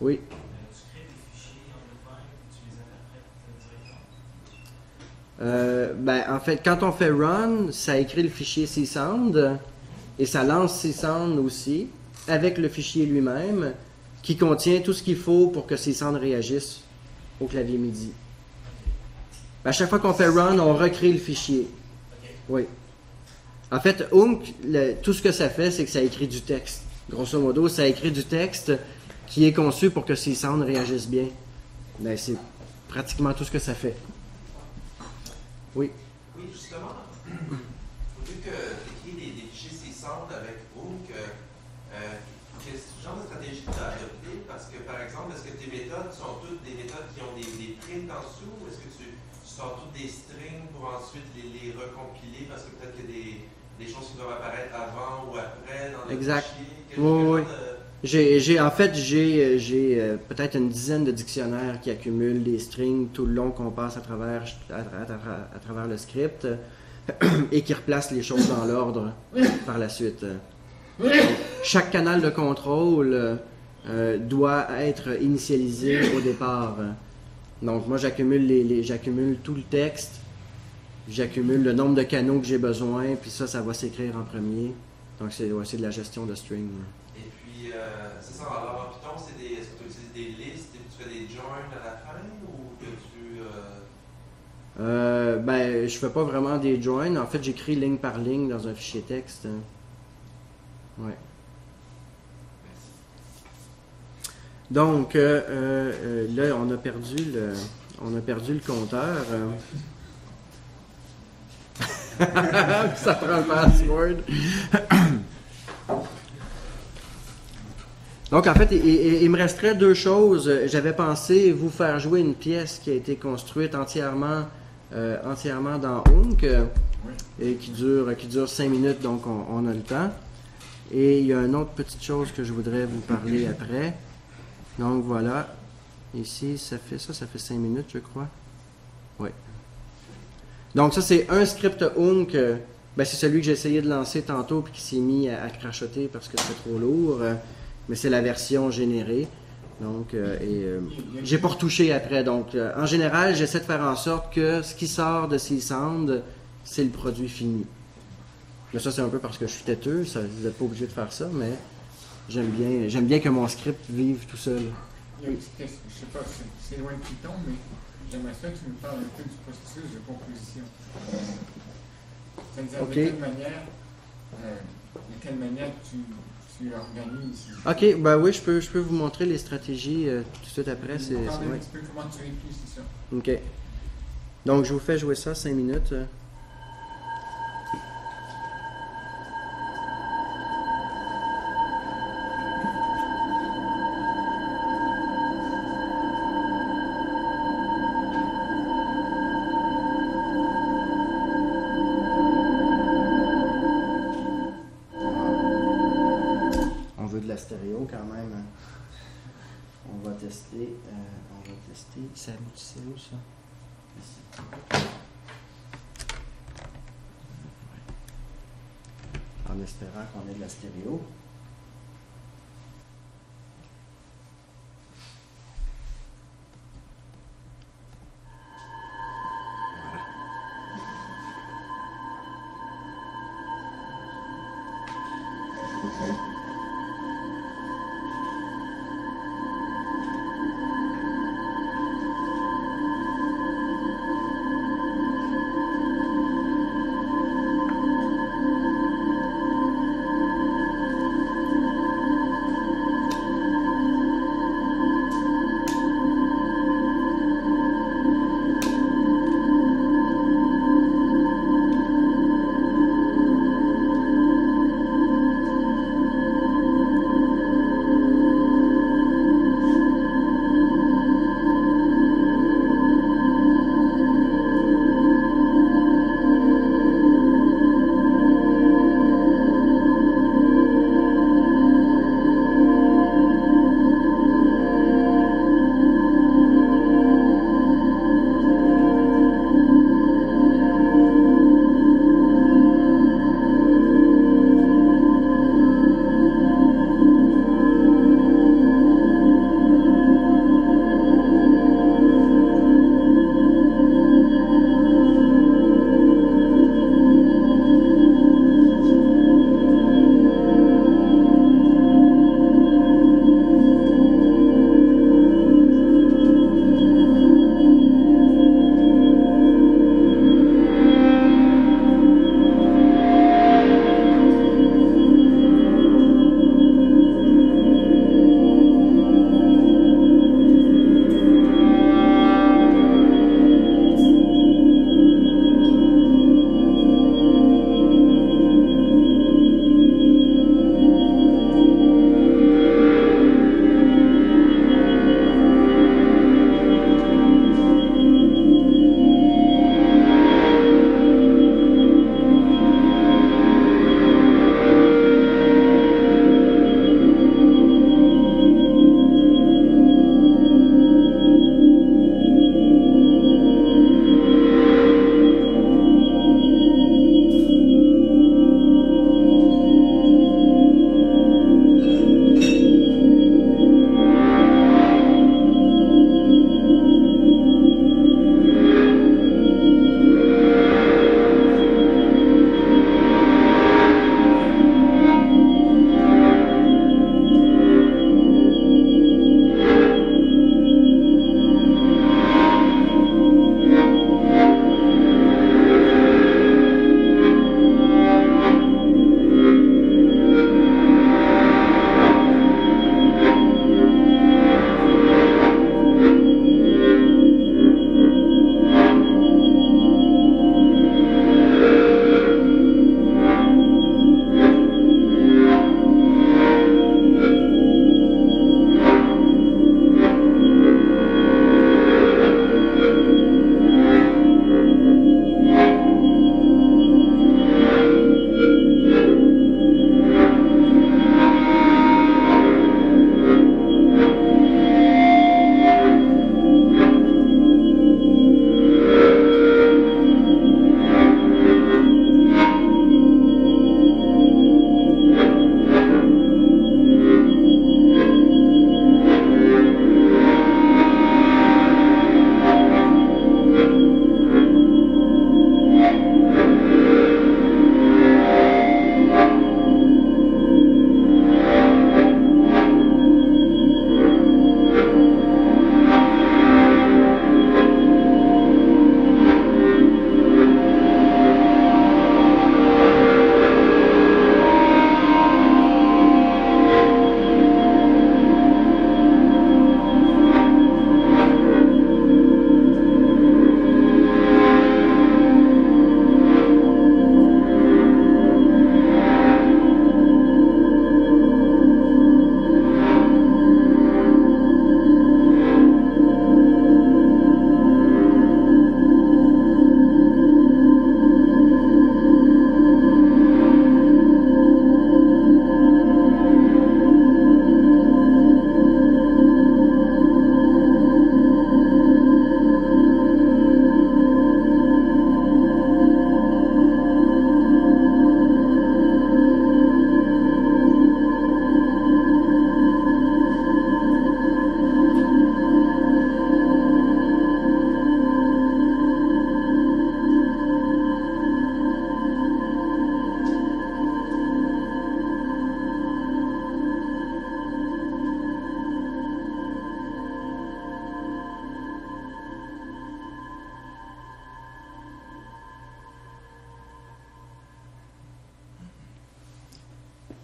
Oui. Euh, ben, en fait, quand on fait run, ça écrit le fichier CSound et ça lance CSound aussi avec le fichier lui-même qui contient tout ce qu'il faut pour que CSound réagisse au clavier MIDI. À chaque fois qu'on fait run, on recrée le fichier. Oui. En fait, le- tout ce que ça fait, c'est que ça écrit du texte. Grosso modo, ça écrit du texte qui est conçu pour que CSound réagisse bien. Ben, c'est pratiquement tout ce que ça fait. Oui. Oui, justement, que des, fichiers C-Sound avec Hook, euh, euh, quel genre de stratégie tu as adopté? Parce que, par exemple, est-ce que tes méthodes sont toutes des méthodes qui ont des, des prints en dessous? Ou est-ce que tu, tu sors toutes des strings pour ensuite les, les recompiler? Parce que peut-être qu'il y a des, des choses qui doivent apparaître avant ou après dans le Exact. fichier. Oui, oui. J'ai, j'ai- en fait, j'ai, j'ai euh, peut-être une dizaine de dictionnaires qui accumulent des strings tout le long qu'on passe à travers, à, à- à- à travers le script et qui replacent les choses dans l'ordre par la suite. Chaque canal de contrôle euh, doit être initialisé au départ. Donc moi j'accumule les, les- j'accumule tout le texte, j'accumule le nombre de canaux que j'ai besoin, puis ça, ça va s'écrire en premier. Donc c'est ouais, de la gestion de string. Et puis, euh, c'est ça, alors en Python, c'est des, est-ce que tu utilises des listes et puis tu fais des joins à la fin ou que tu. euh, Euh, ben, je fais pas vraiment des joins. En fait, j'écris ligne par ligne dans un fichier texte. Ouais. Donc, euh, euh, là, on a perdu le, on a perdu le compteur. euh. Ça prend le password. Donc, en fait, il, il- il me resterait deux choses. J'avais pensé vous faire jouer une pièce qui a été construite entièrement, euh, entièrement dans Unk euh, et qui dure, qui dure cinq minutes, donc on, on a le temps. Et il y a une autre petite chose que je voudrais vous parler après. Donc voilà. Ici, ça fait ça, ça fait cinq minutes, je crois. Oui. Donc ça, c'est un script Unk. euh, ben, c'est celui que j'ai essayé de lancer tantôt puis qui s'est mis à, crachoter parce que c'est trop lourd. mais c'est la version générée. Donc, euh, et euh, j'ai pas retouché après. Donc, euh, en général, j'essaie de faire en sorte que ce qui sort de ces sound, c'est le produit fini. Mais ça, c'est un peu parce que je suis têteux. Ça, vous n'êtes pas obligé de faire ça, mais j'aime bien, j'aime bien que mon script vive tout seul. Il y a une petite question, je sais pas, c'est- c'est loin de Python, mais j'aimerais ça que tu me parles un peu du processus de composition. C'est-à-dire Ok. de quelle manière, euh, de quelle manière tu, tu organises. Ok, ben oui, je peux, je peux vous montrer les stratégies euh, tout de suite après. C'est, un ouais. petit peu comment tu c'est ça. Ok. Donc, je vous fais jouer ça 5 minutes.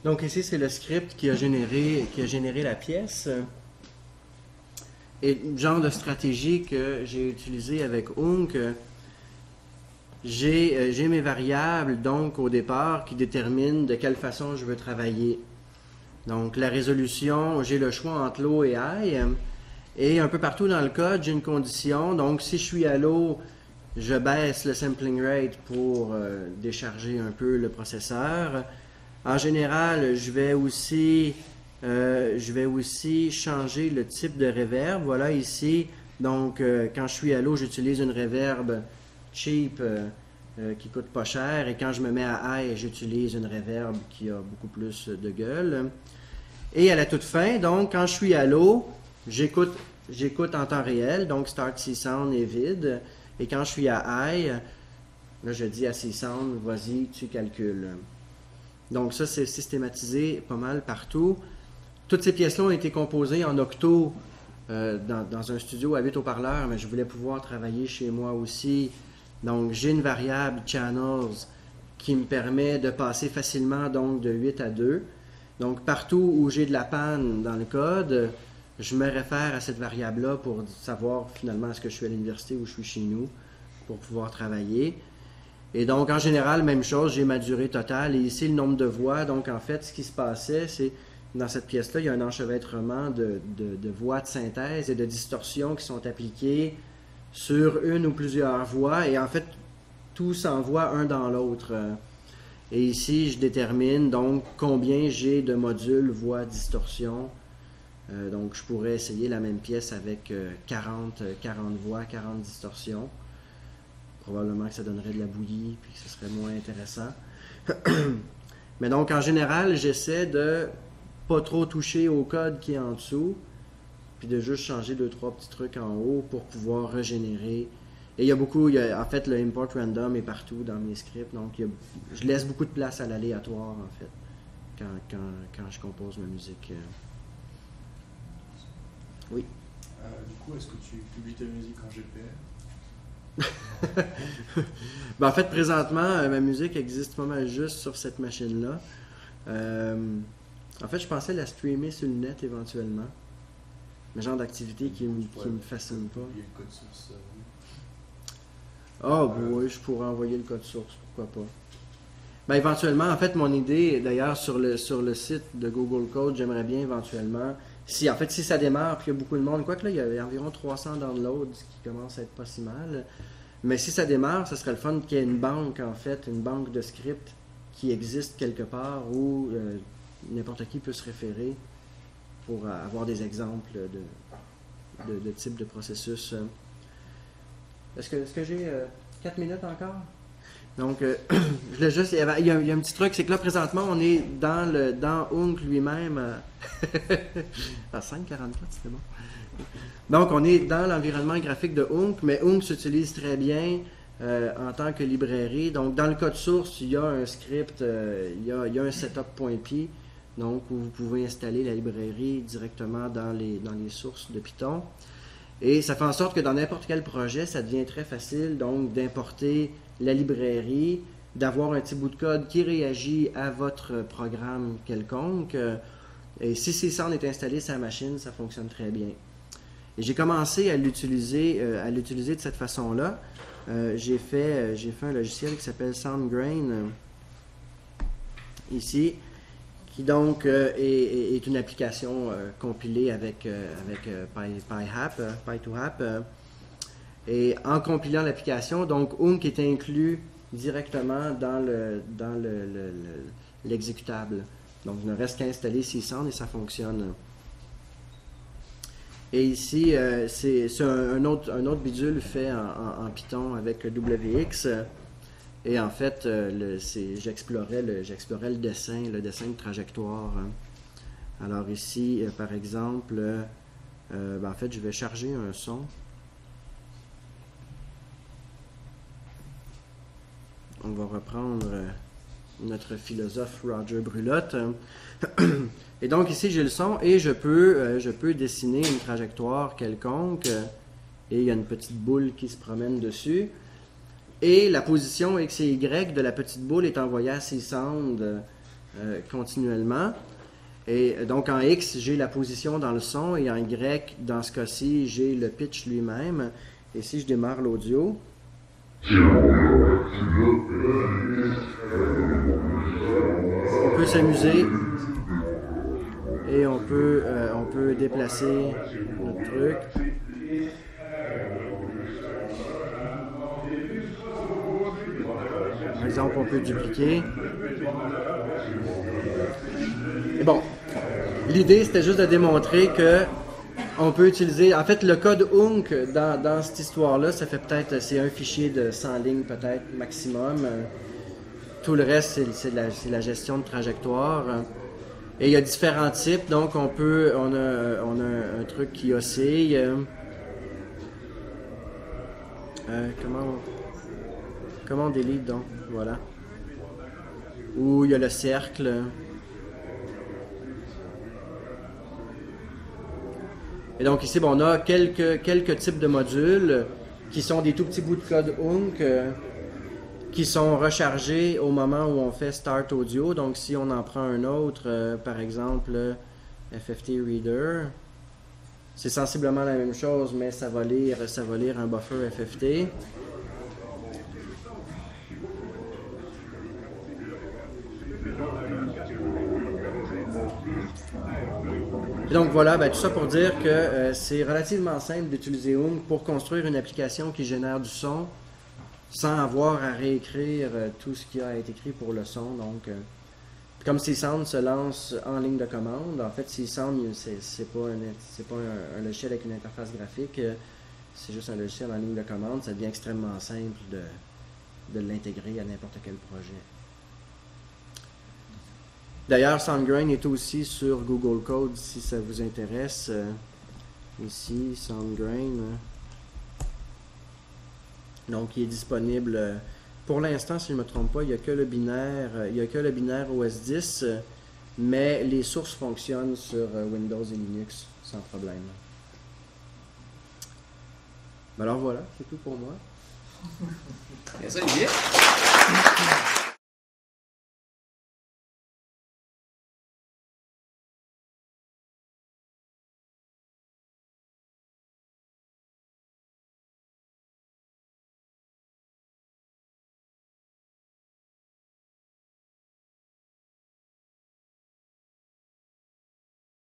Donc ici, c'est le script qui a généré, la pièce. Et le genre de stratégie que j'ai utilisé avec Unk, j'ai euh, j'ai mes variables, donc au départ, qui déterminent de quelle façon je veux travailler. Donc la résolution, j'ai le choix entre low et high. Et un peu partout dans le code, j'ai une condition. Donc si je suis à low, je baisse le sampling rate pour euh, décharger un peu le processeur. En général, je vais aussi, euh, je vais aussi changer le type de reverb. Voilà ici. Donc, euh, quand je suis à l'eau, j'utilise une reverb cheap euh, euh, qui coûte pas cher. Et quand je me mets à high, j'utilise une reverb qui a beaucoup plus de gueule. Et à la toute fin, donc, quand je suis à l'eau, j'écoute, j'écoute en temps réel. Donc, Start C Sound est vide. Et quand je suis à high, là, je dis à C Sound, vas-y, tu calcules. Donc ça, c'est systématisé pas mal partout. Toutes ces pièces-là ont été composées en octo euh, dans, un studio à 8 haut-parleurs, mais je voulais pouvoir travailler chez moi aussi. Donc j'ai une variable channels qui me permet de passer facilement donc de 8 à 2. Donc partout où j'ai de la panne dans le code, je me réfère à cette variable-là pour savoir finalement est-ce que je suis à l'université ou je suis chez nous pour pouvoir travailler. Et donc, en général, même chose, j'ai ma durée totale. Et ici, le nombre de voix. Donc, en fait, ce qui se passait, c'est dans cette pièce-là, il y a un enchevêtrement de, de- de voix de synthèse et de distorsion qui sont appliquées sur une ou plusieurs voix. Et en fait, tout s'envoie un dans l'autre. Et ici, je détermine donc combien j'ai de modules voix distorsion. Euh, donc, je pourrais essayer la même pièce avec euh, 40, euh, 40 voix, 40 distorsions probablement que ça donnerait de la bouillie puis que ce serait moins intéressant. Mais donc en général, j'essaie de pas trop toucher au code qui est en dessous, puis de juste changer deux trois petits trucs en haut pour pouvoir régénérer. Et il y a beaucoup, il y a- en fait, le import random est partout dans mes scripts, donc a- je laisse beaucoup de place à l'aléatoire en fait quand, quand, quand je compose ma musique. euh. Euh, du coup, est-ce que tu publies ta musique en GPL Ben, en fait, présentement, euh, ma musique existe pas mal juste sur cette machine-là. Euh, en fait, je pensais la streamer sur le net éventuellement. Mais genre d'activité qui me, qui me fascine pas. Il y a une code source. euh, Ah, oui, je pourrais envoyer le code source, pourquoi pas. Ben, éventuellement, en fait, mon idée, d'ailleurs, sur le, sur le site de Google Code, j'aimerais bien éventuellement, si, en fait, si ça démarre, puis il y a beaucoup de monde, quoique là, il y avait environ 300 downloads, qui commence à être pas si mal. Mais si ça démarre, ce serait le fun qu'il y ait une banque, en fait, une banque de scripts qui existe quelque part où euh, n'importe qui peut se référer pour euh, avoir des exemples de, de, type de processus. euh. Est-ce que, est-ce que j'ai 4 minutes encore? Donc, euh, je voulais juste. Il y, a, il y a un petit truc, c'est que là, présentement, on est dans le dans Unk lui-même. euh, à 5,44, c'était bon. Donc, on est dans l'environnement graphique de Unk, mais Unk s'utilise très bien euh, en tant que librairie. Donc, dans le code source, il y a un script, il, y a, il y a un setup.py, donc où vous pouvez installer la librairie directement dans les, dans les sources de Python. Et ça fait en sorte que dans n'importe quel projet, ça devient très facile donc d'importer la librairie, d'avoir un petit bout de code qui réagit à votre programme quelconque. Euh, Et si CSON est installé sur la machine, ça fonctionne très bien. Et j'ai commencé à l'utiliser, euh, à l'utiliser de cette façon-là. Euh, j'ai fait, j'ai fait un logiciel qui s'appelle SoundGrain ici, qui donc est, une application compilée avec, avec Py, PyHap, euh, Py2Hap. Et en compilant l'application, donc Unk est inclus directement dans le dans le- le- l'exécutable. donc il ne reste qu'à installer CSON et ça fonctionne. Et ici, euh, c'est un, autre, un autre bidule fait en, Python avec WX. Et en fait, euh, j'explorais le, le dessin, le dessin de trajectoire. hein. Alors ici, euh, par exemple, ben, en fait, je vais charger un son. On va reprendre euh, notre philosophe Roger Brulotte. Et donc ici, j'ai le son et je peux, euh, je peux dessiner une trajectoire quelconque. et il y a une petite boule qui se promène dessus. Et la position X et Y de la petite boule est envoyée à C-Sound euh, euh, continuellement. Et donc en X, j'ai la position dans le son et en Y, dans ce cas-ci, j'ai le pitch lui-même. Et si je démarre l'audio, on peut s'amuser et on peut, euh, on peut déplacer notre truc. Par exemple, on peut dupliquer. Et bon, l'idée c'était juste de démontrer que on peut utiliser. En fait, le code UNC dans, dans cette histoire-là, ça fait peut-être. C'est un fichier de 100 lignes, peut-être maximum. Tout le reste, c'est- la, la gestion de trajectoire. Et il y a différents types. Donc, on peut. On a, on a un truc qui oscille. euh, comment on, comment on délite donc? Voilà. Ou il y a le cercle. Et donc ici, bon, on a quelques, quelques types de modules qui sont des tout petits bouts de code UNC euh, qui sont rechargés au moment où on fait Start Audio. Donc si on en prend un autre, euh, par exemple FFT Reader, c'est sensiblement la même chose, mais ça va lire, ça va lire un buffer FFT. Donc voilà, ben, tout ça pour dire que euh, c'est relativement simple d'utiliser Oom pour construire une application qui génère du son sans avoir à réécrire euh, tout ce qui a été écrit pour le son. Donc, euh, comme C-Sound se lance en ligne de commande, en fait, C-Sound, il- c'est pas, un, pas un, logiciel avec une interface graphique, euh, c'est juste un logiciel en ligne de commande. Ça devient extrêmement simple de l'intégrer à n'importe quel projet. D'ailleurs, SoundGrain est aussi sur Google Code si ça vous intéresse. Euh, ici, SoundGrain. hein. Donc, il est disponible. euh, Pour l'instant, si je ne me trompe pas, il n'y a que le binaire, euh, il y a que le binaire OS 10, euh, mais les sources fonctionnent sur Windows et Linux sans problème. Ben Alors voilà, c'est tout pour moi. Merci Olivier.